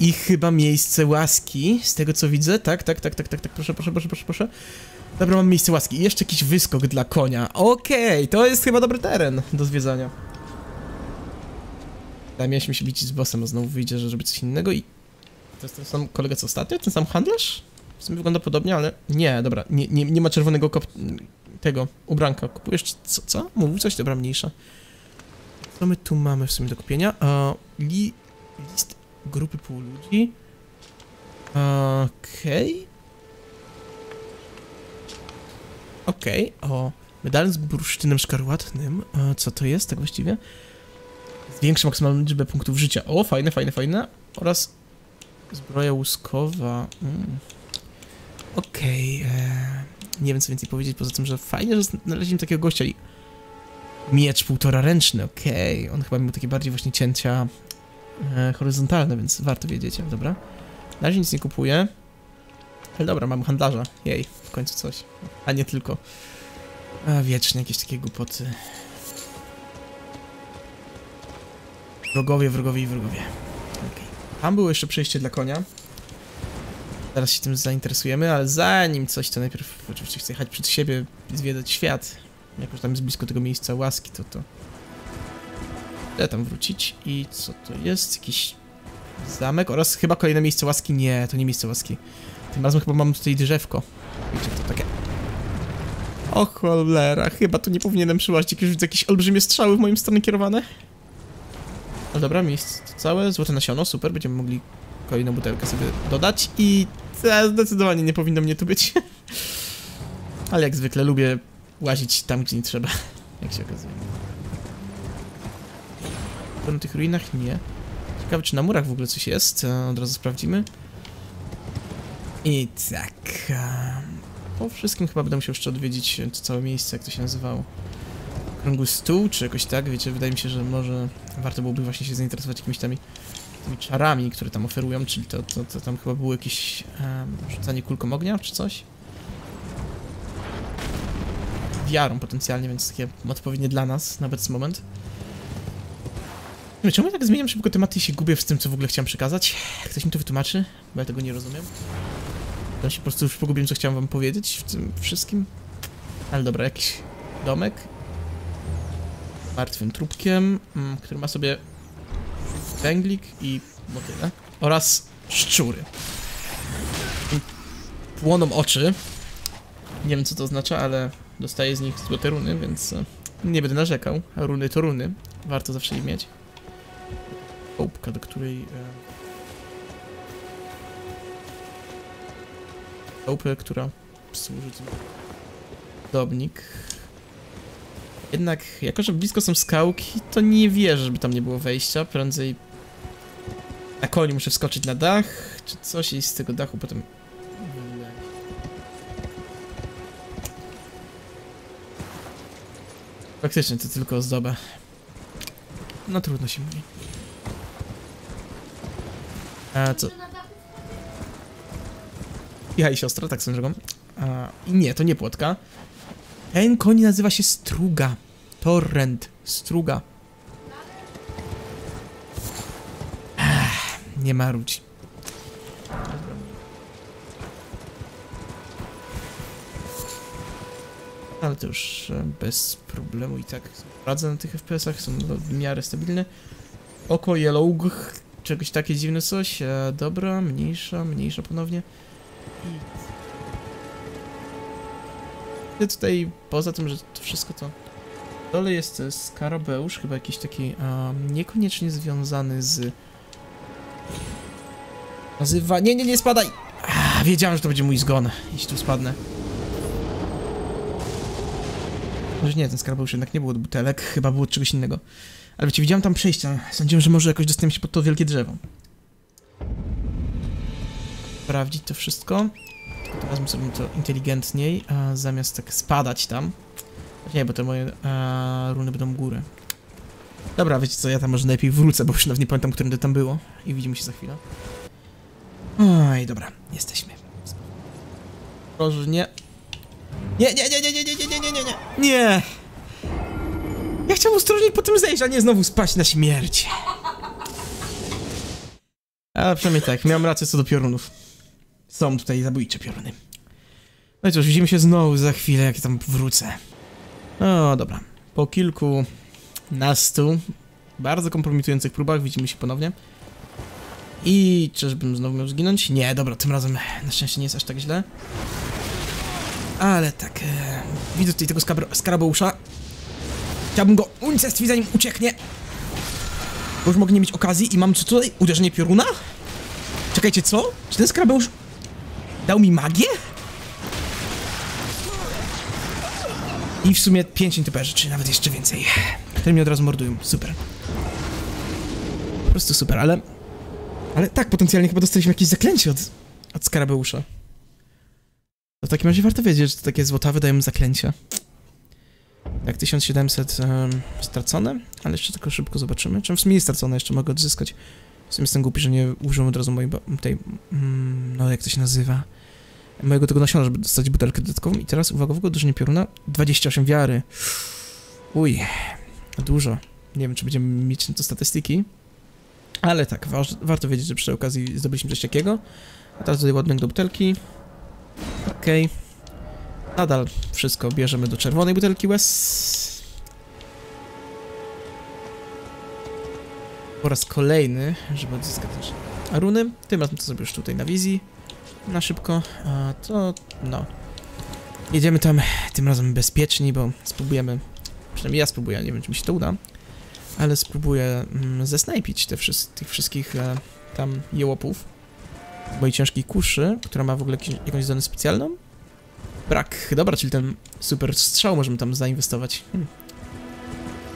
I chyba miejsce łaski, z tego co widzę. Tak, tak, tak, tak, tak, tak, proszę, proszę, proszę, proszę, proszę. Dobra, mam miejsce łaski. I jeszcze jakiś wyskok dla konia. Okej, to jest chyba dobry teren do zwiedzania. Ja mieliśmy się bić z bossem, a znowu wyjdzie, że żeby coś innego i... To jest ten sam kolega co ostatnio? Ten sam handlarz? W sumie wygląda podobnie, ale... Nie, dobra, nie, nie, nie ma czerwonego kop... tego ubranka. Kupujesz co? co? Mówił coś? Dobra, mniejsza. Co my tu mamy w sumie do kupienia? Uh, li... List grupy półludzi. Okej. Okej, o. Medal z bursztynem szkarłatnym. E, co to jest tak właściwie? Zwiększy maksymalną liczbę punktów życia. O, fajne, fajne, fajne. Oraz zbroja łuskowa. Mm. Okej. e, nie wiem co więcej powiedzieć, poza tym, że fajnie, że znaleźliśmy takiego gościa i... Miecz półtora ręczny, okej. On chyba miał takie bardziej właśnie cięcia e, horyzontalne, więc warto wiedzieć, dobra. Na razie nic nie kupuję. Ale dobra, mam handlarza. Jej, w końcu coś. A nie tylko. A wiecznie jakieś takie głupoty. Wrogowie, wrogowie i wrogowie. Okej. Tam było jeszcze przejście dla konia. Zaraz się tym zainteresujemy, ale zanim coś, to najpierw oczywiście chcę jechać przed siebie zwiedzać świat. Jak już tam jest blisko tego miejsca łaski, to to... Chcę tam wrócić i co to jest? Jakiś zamek oraz chyba kolejne miejsce łaski? Nie, to nie miejsce łaski. Tym razem chyba mam tutaj drzewko. Wiecie, to takie... O cholera, chyba tu nie powinienem przyłazić, jak już widzę jakieś olbrzymie strzały w moją stronę kierowane. No dobra, miejsce to całe, złote nasiono, super, będziemy mogli kolejną butelkę sobie dodać i te- zdecydowanie nie powinno mnie tu być. Ale jak zwykle lubię łazić tam, gdzie nie trzeba, jak się okazuje. Na tych ruinach? Nie. Ciekawe, czy na murach w ogóle coś jest. E, Od razu sprawdzimy. I tak... e, Po wszystkim chyba będę musiał jeszcze odwiedzić to całe miejsce, jak to się nazywało. Krągły stół, czy jakoś tak, wiecie, wydaje mi się, że może warto byłoby właśnie się zainteresować jakimiś tymi, tymi czarami, które tam oferują, czyli to, to, to tam chyba było jakieś um, rzucanie kulką ognia, czy coś. Wiarą potencjalnie, więc takie odpowiednie dla nas na obecny moment. Wiem, czemu tak zmieniam szybko tematy i się gubię w tym, co w ogóle chciałem przekazać? Ktoś mi to wytłumaczy? Bo ja tego nie rozumiem. Ja się po prostu już pogubiłem, co chciałem wam powiedzieć w tym wszystkim. Ale dobra, jakiś domek. Martwym trupkiem, mm, który ma sobie węglik i motyle. Oraz szczury. Płoną oczy. Nie wiem, co to oznacza, ale dostaję z nich złote runy, więc e, nie będę narzekał. Runy to runy. Warto zawsze je mieć. Połupka, do której... E... Połupę, która służy... Dobnik. Jednak, jako że blisko są skałki, to nie wierzę, żeby tam nie było wejścia. Prędzej na koniu muszę wskoczyć na dach, czy coś i z tego dachu potem... Faktycznie, to tylko ozdoba. No trudno się mówi. A co? Ja i siostra, tak swoją drogą. I nie, to nie płotka. Ten koń nazywa się Struga. Torrent. Struga. Ech, nie marudź. Ale to już e, bez problemu i tak radzę na tych FPS-ach, są w miarę stabilne. Oko Yellow, czegoś takie dziwne coś. E, dobra, mniejsza, mniejsza ponownie. I tutaj, poza tym, że to wszystko to... W dole jest e, skarabeusz, chyba jakiś taki niekoniecznie związany z... Nazywa... Nie, nie, nie spadaj! Wiedziałem, że to będzie mój zgon, jeśli tu spadnę. Może nie, ten skarabeusz jednak nie był od butelek, chyba było od czegoś innego. Ale wiecie, widziałem tam przejścia. Sądziłem, że może jakoś dostałem się pod to wielkie drzewo. Sprawdzić to wszystko. Teraz bym sobie to inteligentniej, zamiast tak spadać tam. Nie, bo te moje a, runy będą górę. Dobra, wiecie co, ja tam może najlepiej wrócę, bo już nawet nie pamiętam, którym to tam było. I widzimy się za chwilę. Oj, dobra, jesteśmy. Proszę, nie. Nie, nie, nie, nie, nie, nie, nie, nie, nie, nie, nie. Ja chciałem ostrożnie po tym zejść, a nie znowu spaść na śmierć. Ale przynajmniej tak, miałem rację co do piorunów. Są tutaj zabójcze pioruny. No i cóż, widzimy się znowu za chwilę, jak tam wrócę. O, dobra. Po kilku nastu bardzo kompromitujących próbach widzimy się ponownie. I czyżbym znowu miał zginąć? Nie, dobra, tym razem na szczęście nie jest aż tak źle. Ale tak, e, widzę tutaj tego skarabeusza. Chciałbym go unicestwić zanim ucieknie. Bo już mogę nie mieć okazji i mam co tutaj? Uderzenie pioruna? Czekajcie, co? Czy ten skarabeusz dał mi magię? I w sumie 5 intyperzy, czy nawet jeszcze więcej. Które mnie od razu mordują. Super. Po prostu super, ale... Ale tak, potencjalnie chyba dostaliśmy jakieś zaklęcie od, od skarabeusza. To w takim razie warto wiedzieć, że to takie złotawe dają zaklęcia. Tak, 1700 um, stracone, ale jeszcze tylko szybko zobaczymy. Czym w sumie stracone, jeszcze mogę odzyskać. W sumie jestem głupi, że nie użyłem od razu mojej, tej, mm, no jak to się nazywa, mojego tego nasiona, żeby dostać butelkę dodatkową. I teraz, uwaga, uwaga, uderzenie pioruna, 28 wiary. Uj, dużo. Nie wiem, czy będziemy mieć na to statystyki. Ale tak, wa warto wiedzieć, że przy okazji zdobyliśmy coś takiego. A teraz tutaj ładunek do butelki. Okej. Nadal wszystko bierzemy do czerwonej butelki łez. Po raz kolejny, żeby odzyskać też runy. Tym razem to sobie już tutaj na wizji. Na szybko. A to, no. Jedziemy tam tym razem bezpieczni, bo spróbujemy, przynajmniej ja spróbuję, nie wiem czy mi się to uda, ale spróbuję mm, zesnajpić te wszys tych wszystkich e, tam jełopów. Mojej ciężkiej kuszy, która ma w ogóle jakąś zdolność specjalną. Brak. Dobra, czyli ten super strzał możemy tam zainwestować. Hmm.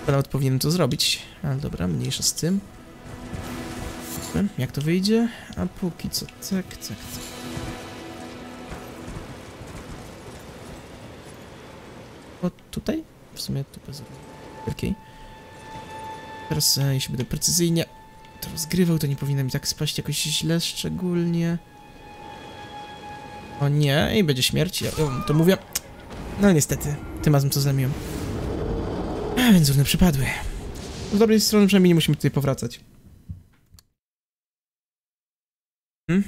Nawet powinienem to zrobić. Ale dobra, mniejsza z tym. Jak to wyjdzie? A póki co, tak, tak, tak. O, tutaj? W sumie to bez wielkiej. Teraz, e, jeśli będę precyzyjnie to rozgrywał, to nie powinno mi tak spaść jakoś źle szczególnie. O nie, i będzie śmierć, ja to mówię. No niestety, tym razem co zamiłem. A więc one przypadły. Z dobrej strony przynajmniej nie musimy tutaj powracać. Hmm?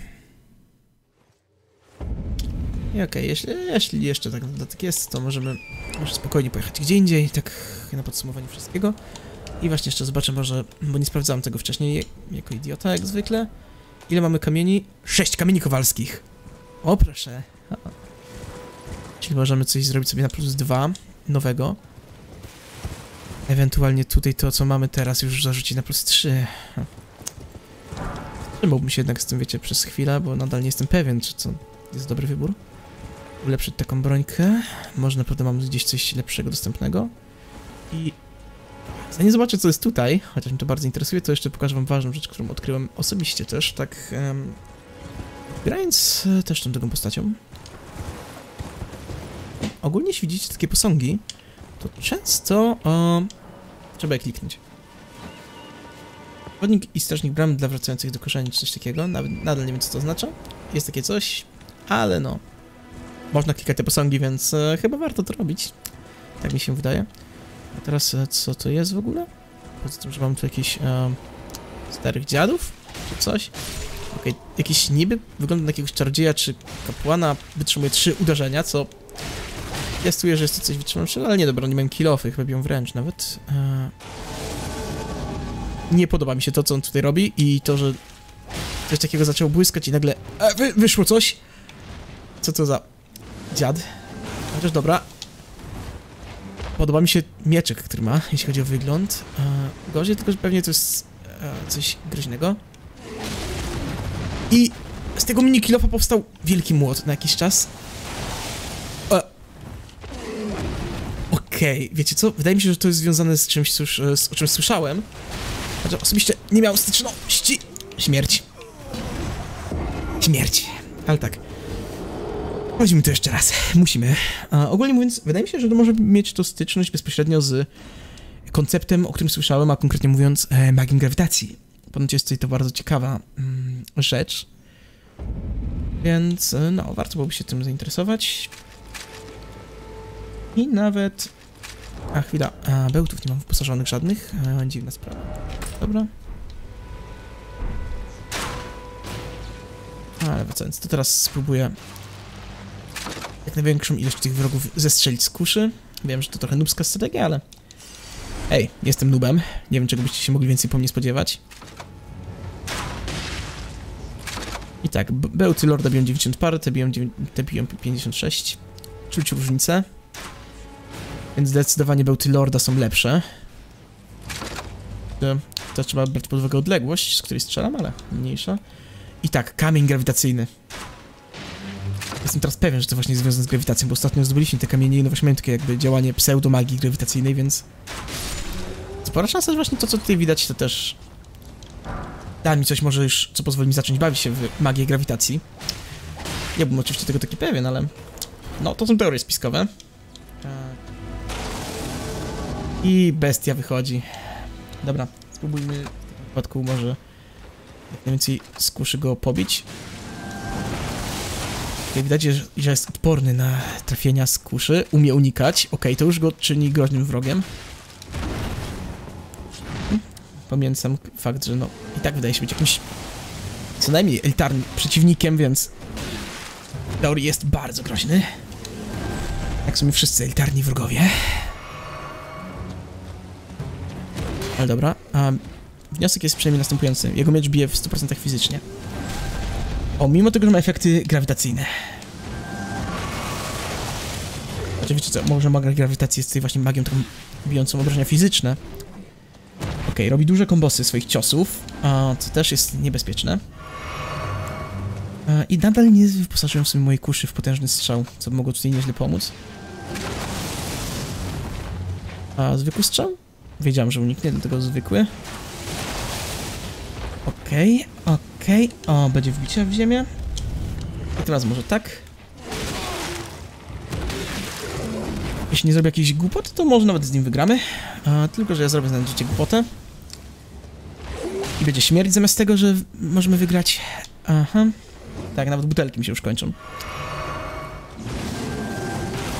I okej, jeśli, jeśli jeszcze tak, tak jest, to możemy może spokojnie pojechać gdzie indziej, tak na podsumowanie wszystkiego. I właśnie jeszcze zobaczę może, bo nie sprawdzałem tego wcześniej, jako idiota jak zwykle. Ile mamy kamieni? Sześć kamieni kowalskich. O proszę. Czyli możemy coś zrobić sobie na plus dwa nowego. Ewentualnie tutaj to, co mamy teraz, już zarzucić na plus 3. Trzymałbym się jednak z tym, wiecie, przez chwilę, bo nadal nie jestem pewien, czy to jest dobry wybór. Ulepszyć taką brońkę. Może naprawdę mam gdzieś coś lepszego dostępnego. I zanim zobaczę, co jest tutaj, chociaż mnie to bardzo interesuje, to jeszcze pokażę wam ważną rzecz, którą odkryłem osobiście też, tak... Um, grając e, też tą drugą postacią. Ogólnie, jeśli widzicie takie posągi, to często um, trzeba je kliknąć. Wodnik i strażnik bram dla wracających do korzeni, czy coś takiego. Nadal nie wiem, co to oznacza. Jest takie coś, ale no. Można klikać te posągi, więc e, chyba warto to robić. Tak mi się wydaje. A teraz e, co to jest w ogóle? Poza tym, że mam tu jakichś e, starych dziadów, czy coś. Okej, okay. jakiś niby wygląda na jakiegoś czarodzieja czy kapłana, wytrzymuje trzy uderzenia, co Testuję, że jest to coś wytrzymałsze, ale nie, dobra, nie mam kilofy, chyba biją wręcz nawet. E, nie podoba mi się to, co on tutaj robi i to, że coś takiego zaczęło błyskać i nagle e, wy, wyszło coś. Co to za dziad? Chociaż dobra. Podoba mi się mieczek, który ma, jeśli chodzi o wygląd. E, gorzej, tylko że pewnie to jest e, coś groźnego. I z tego mini kilofa powstał wielki młot na jakiś czas. Okej, okay. wiecie co? Wydaje mi się, że to jest związane z czymś, cóż, e, z, o czym słyszałem. Chociaż osobiście nie miał styczności. Śmierć. Śmierć. Ale tak. Chodźmy to jeszcze raz. Musimy. A, ogólnie mówiąc, wydaje mi się, że to może mieć to styczność bezpośrednio z konceptem, o którym słyszałem, a konkretnie mówiąc, e, magią grawitacji. Ponoć jest to bardzo ciekawa mm, rzecz. Więc, e, no, warto byłoby się tym zainteresować. I nawet... A, chwila. A, bełtów nie mam wyposażonych żadnych. A, dziwna sprawa. Dobra. Ale wracając, to teraz spróbuję jak największą ilość tych wrogów zestrzelić z kuszy. Wiem, że to trochę nubska strategia, ale... Ej, jestem nubem. Nie wiem, czego byście się mogli więcej po mnie spodziewać. Tak, bełty Lorda biją 90 par, te biją, te biją 56. Czuć różnicę. Więc zdecydowanie bełty Lorda są lepsze. To trzeba brać pod uwagę odległość, z której strzelam, ale mniejsza. I tak, kamień grawitacyjny. Jestem teraz pewien, że to właśnie jest związane z grawitacją, bo ostatnio zdobyliśmy te kamienie i no właśnie mają takie jakby działanie pseudomagii grawitacyjnej, więc... Spora szansa, że właśnie to, co tutaj widać, to też... Da mi coś może już, co pozwoli mi zacząć bawić się w magię grawitacji. Nie byłem oczywiście tego taki pewien, ale... No, to są teorie spiskowe. I bestia wychodzi. Dobra, spróbujmy w tym wypadku może jak najwięcej skuszy go pobić. Jak widać, że jest odporny na trafienia z kuszy, umie unikać. Ok, to już go czyni groźnym wrogiem. Pomijając sam fakt, że no i tak wydaje się być jakimś co najmniej elitarnym przeciwnikiem, więc teorii jest bardzo groźny. Jak są wszyscy elitarni wrogowie. Ale dobra. Wniosek jest przynajmniej następujący. Jego miecz bije w 100% fizycznie. O, mimo tego, że ma efekty grawitacyjne. Oczywiście co, może magia grawitacji jest tutaj właśnie magią taką bijącą obrażenia fizyczne. Ok, robi duże kombosy swoich ciosów, co też jest niebezpieczne. I nadal nie wyposażyłem sobie mojej kuszy w potężny strzał, co by mogło tutaj nieźle pomóc. A zwykły strzał? Wiedziałem, że uniknie, dlatego zwykły. Okej, okej. O, będzie wbicie w ziemię. I teraz może tak. Jeśli nie zrobię jakiejś głupoty, to może nawet z nim wygramy. A, tylko, że ja zrobię znaleźć życie głupotę. Będzie śmierć zamiast tego, że możemy wygrać. Aha. Tak, nawet butelki mi się już kończą.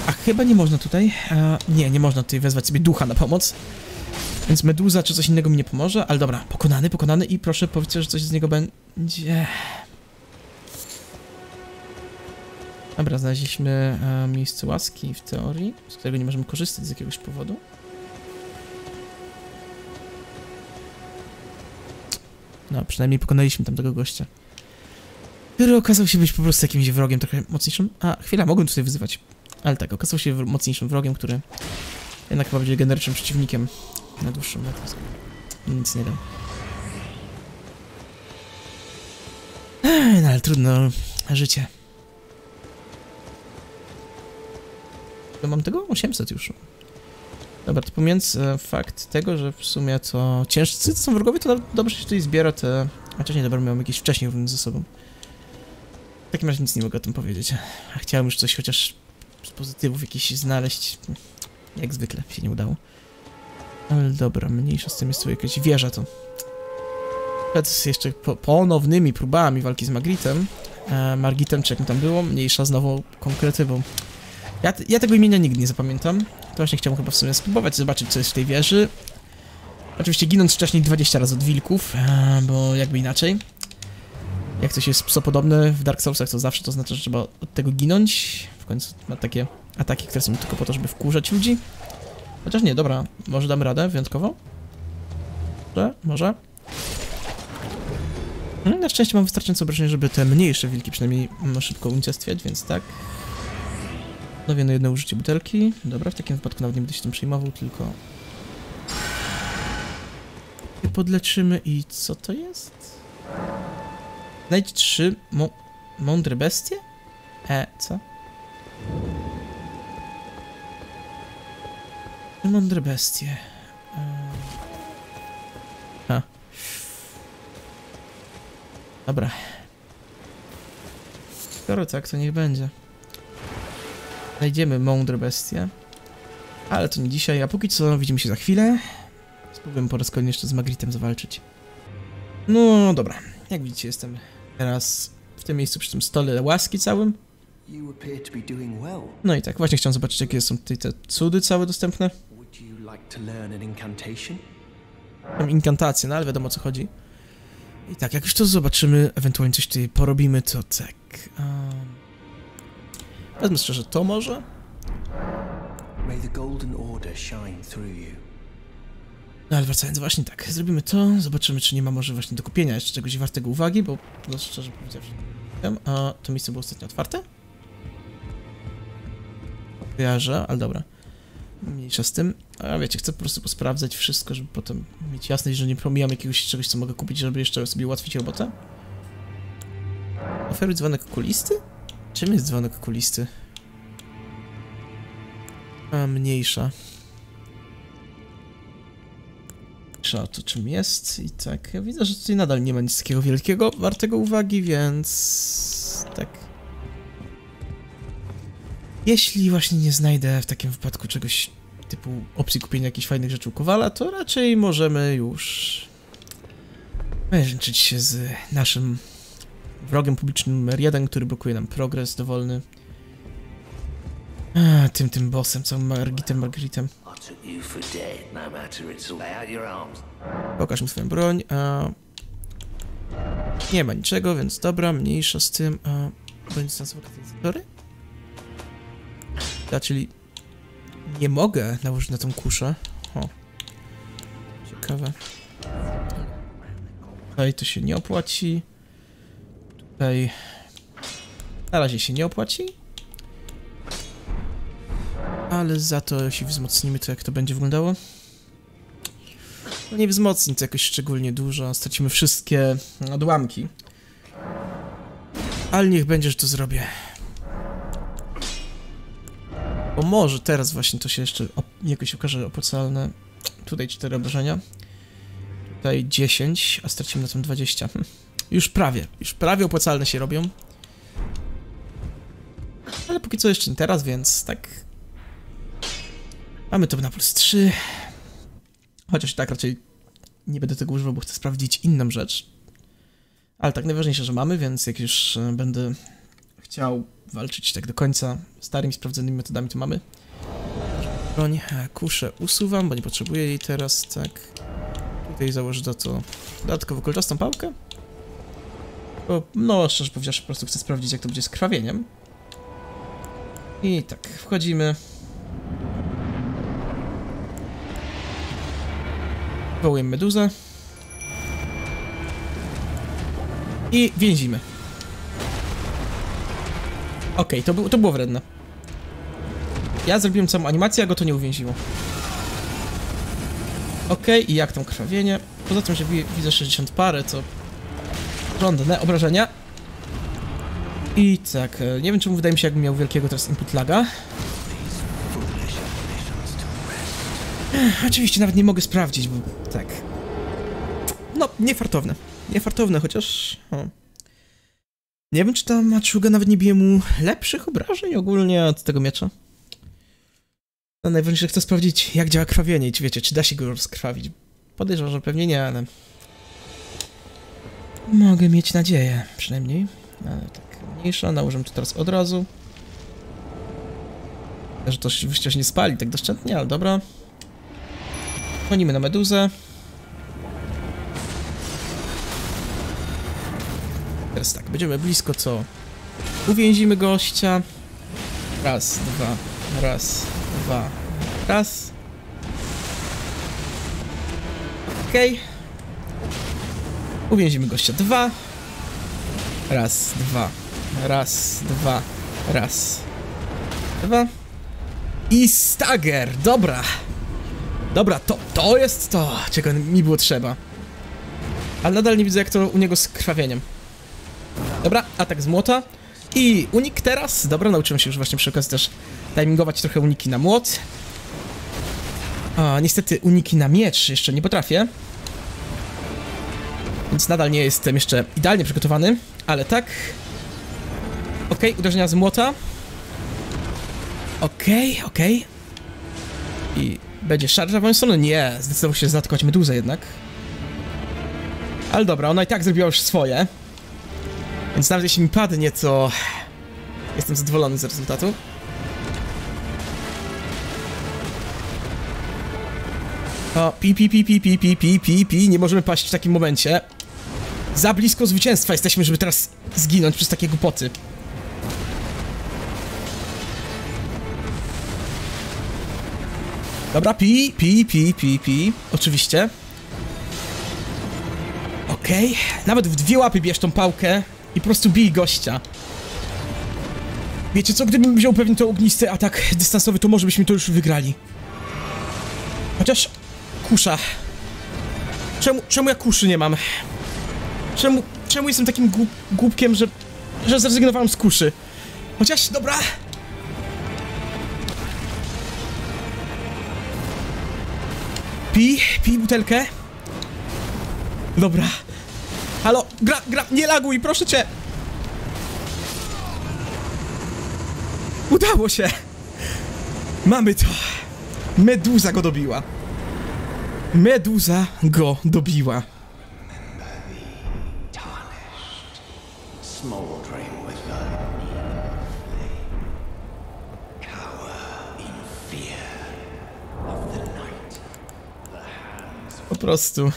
A chyba nie można tutaj. E, nie, nie można tutaj wezwać sobie ducha na pomoc. Więc meduza czy coś innego mi nie pomoże, ale dobra, pokonany, pokonany i proszę powiedzcie, że coś z niego będzie. Dobra, znaleźliśmy e, miejsce łaski w teorii, z którego nie możemy korzystać z jakiegoś powodu. No, przynajmniej pokonaliśmy tamtego gościa. Który okazał się być po prostu jakimś wrogiem trochę mocniejszym. A, chwila, mogłem tutaj wyzywać. Ale tak, okazał się mocniejszym wrogiem, który jednak chyba będzie generycznym przeciwnikiem na dłuższą metę. Nic nie dam. No ale trudno, życie. To mam tego? 800 już. Dobra, to pomijając e, fakt tego, że w sumie to ciężcy to są wrogowie, to dobrze się tutaj zbiera te... Chociaż nie, dobra, miałem jakieś wcześniej rundy ze sobą. W takim razie nic nie mogę o tym powiedzieć. A chciałem już coś chociaż z pozytywów jakiś znaleźć. Jak zwykle się nie udało. Ale dobra, mniejsza z tym jest tu jakaś wieża to. Przed jeszcze po, ponownymi próbami walki z Magritem, e, Margitem, czy jak tam było, mniejsza znowu konkretywą. Ja, ja tego imienia nigdy nie zapamiętam. To właśnie chciałbym chyba w sumie spróbować, zobaczyć co jest w tej wieży. Oczywiście ginąc wcześniej 20 razy od wilków, e, bo jakby inaczej. Jak coś jest psopodobne w Dark Soulsach, to zawsze to znaczy, że trzeba od tego ginąć. W końcu ma takie ataki, które są tylko po to, żeby wkurzać ludzi. Chociaż nie, dobra, może damy radę wyjątkowo? Może? Może? Mm, Na szczęście mam wystarczająco obrażeń, żeby te mniejsze wilki przynajmniej mm, szybko unicestwiać, więc tak. Nowię na jedno użycie butelki. Dobra, w takim wypadku nawet nie będę się tym przejmował, tylko... I podleczymy i co to jest? Znajdź trzy mądre bestie? E, co? Mądre bestie. Eee. A. Dobra. Skoro tak, to niech będzie. Znajdziemy mądre bestie. Ale to nie dzisiaj, a póki co widzimy się za chwilę. Spróbujemy po raz kolejny jeszcze z Magritem zawalczyć. No dobra, jak widzicie jestem teraz w tym miejscu przy tym stole łaski całym. No i tak, właśnie chciałem zobaczyć jakie są tutaj te cudy całe dostępne. Tam inkantacje, no ale wiadomo o co chodzi. I tak, jak już to zobaczymy, ewentualnie coś tutaj porobimy, to tak... Um... Wezmę szczerze to może? May the Golden Order shine through you. No ale wracając właśnie tak, zrobimy to, zobaczymy czy nie ma może właśnie do kupienia jeszcze czegoś wartego uwagi, bo no szczerze powiedziawszy, a to miejsce było ostatnio otwarte? Kojarzę, ale dobra. Mniejsza z tym. A wiecie, chcę po prostu posprawdzać wszystko, żeby potem mieć jasność, że nie pomijam jakiegoś czegoś, co mogę kupić, żeby jeszcze sobie ułatwić robotę. Oferuj dzwonek kulisty? Czym jest dzwonek kulisty? A, mniejsza. Mniejsza to czym jest i tak, ja widzę, że tutaj nadal nie ma nic takiego wielkiego, wartego uwagi, więc... tak. Jeśli właśnie nie znajdę w takim wypadku czegoś typu opcji kupienia jakichś fajnych rzeczy u Kowala, to raczej możemy już męczyć się z naszym wrogiem publicznym numer jeden, który blokuje nam progres dowolny. A, tym, tym bossem, całym Margitem. I no arms. Pokaż mi swoją broń, a... Nie ma niczego, więc dobra, mniejsza z tym, a... Będzie nas katalizory? Ja, czyli... Nie mogę nałożyć na tą kuszę. O. Ciekawe. Tutaj to się nie opłaci. Tutaj... Na razie się nie opłaci. Ale za to, jeśli wzmocnimy, to jak to będzie wyglądało? No nie wzmocni to jakoś szczególnie dużo, stracimy wszystkie odłamki. Ale niech będzie, że to zrobię. Bo może teraz właśnie to się jeszcze jakoś okaże opłacalne. tutaj 4 obrażenia. Tutaj 10, a stracimy na tym 20. Już prawie, już prawie opłacalne się robią. Ale póki co jeszcze nie teraz, więc tak... Mamy to na plus 3. Chociaż tak raczej nie będę tego używał, bo chcę sprawdzić inną rzecz. Ale tak, najważniejsze, że mamy, więc jak już e, będę chciał walczyć tak do końca starymi, sprawdzonymi metodami, to mamy. Broń, e, kuszę usuwam, bo nie potrzebuję jej teraz, tak. Tutaj założę za to dodatkowo kolczastą pałkę. Bo, no, szczerze powiedziawszy, po prostu chcę sprawdzić, jak to będzie z krawieniem. I tak, wchodzimy. Wołujemy meduzę. I więzimy. Okej, to, był, to było wredne. Ja zrobiłem całą animację, a go to nie uwięziło. Okej, i jak tam krwawienie? Poza tym, że wi- widzę 60 parę, to... Żądne obrażenia. I tak, e, nie wiem czemu wydaje mi się, jakbym miał wielkiego teraz input laga. Oczywiście nawet nie mogę sprawdzić, bo tak. No, niefartowne. Niefartowne, chociaż... O. Nie wiem, czy ta maczuga nawet nie bije mu lepszych obrażeń ogólnie od tego miecza. No najważniejsze chcę sprawdzić, jak działa krawienie i czy wiecie, czy da się go rozkrwawić. Podejrzewam, że pewnie nie, ale... Mogę mieć nadzieję, przynajmniej. Ale tak, mniejsza, nałożę to teraz od razu. Że to się wciąż nie spali tak doszczętnie, ale dobra. Dzwonimy na meduzę. Teraz tak, będziemy blisko, co? Uwięzimy gościa. Raz, dwa, raz, dwa, raz. Okej. Uwięzimy gościa. Dwa. Raz, dwa, raz, dwa, raz, dwa. I stagger, dobra. Dobra, to, to jest to, czego mi było trzeba. Ale nadal nie widzę, jak to u niego z krwawieniem. Dobra, atak z młota. I unik teraz. Dobra, nauczyłem się już właśnie przy okazji też timingować trochę uniki na młot. A, niestety uniki na miecz jeszcze nie potrafię. Więc nadal nie jestem jeszcze idealnie przygotowany, ale tak. Okej, uderzenia z młota. Okej, okej. I będzie szarża w moją stronę? Nie, zdecydował się zaatakować meduzę jednak. Ale dobra, ona i tak zrobiła już swoje. Więc nawet jeśli mi padnie, to jestem zadowolony z rezultatu. O, pi, pi, pi, pi, pi, pi, pi, pi, pi, nie możemy paść w takim momencie. Za blisko zwycięstwa jesteśmy, żeby teraz zginąć przez takie głupoty. Dobra, pi, pi, pi, pi, pi, oczywiście. Okej, nawet w dwie łapy bierz tą pałkę i po prostu bij gościa. Wiecie co, gdybym wziął pewnie to ognisty atak dystansowy, to może byśmy to już wygrali. Chociaż... Kusza. Czemu, czemu ja kuszy nie mam? Czemu, czemu jestem takim głup, głupkiem, że, że zrezygnowałem z kuszy? Chociaż, dobra... Pij, pij butelkę. Dobra. Halo, gra, gra, nie laguj, proszę cię! Udało się! Mamy to! Meduza go dobiła. Meduza go dobiła. Prostu.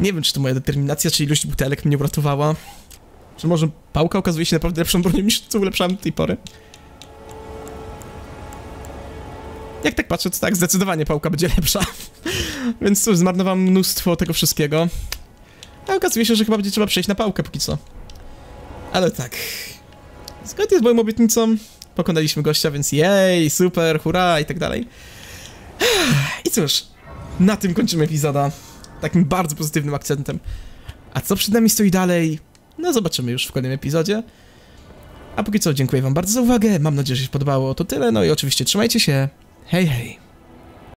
Nie. Wiem, czy to moja determinacja, czy ilość butelek mnie uratowała. Czy może pałka okazuje się naprawdę lepszą bronią niż co ulepszałem do tej pory? Jak tak patrzę, to tak, zdecydowanie pałka będzie lepsza. Więc cóż, zmarnowałem mnóstwo tego wszystkiego. A okazuje się, że chyba będzie trzeba przejść na pałkę póki co. Ale tak. Zgodnie z moją obietnicą pokonaliśmy gościa, więc jej, super, hurra i tak dalej. I cóż, na tym kończymy epizoda. Takim bardzo pozytywnym akcentem. A co przed nami stoi dalej? No zobaczymy już w kolejnym epizodzie. A póki co dziękuję wam bardzo za uwagę, mam nadzieję, że się podobało. To tyle, no i oczywiście trzymajcie się. Hej, hej.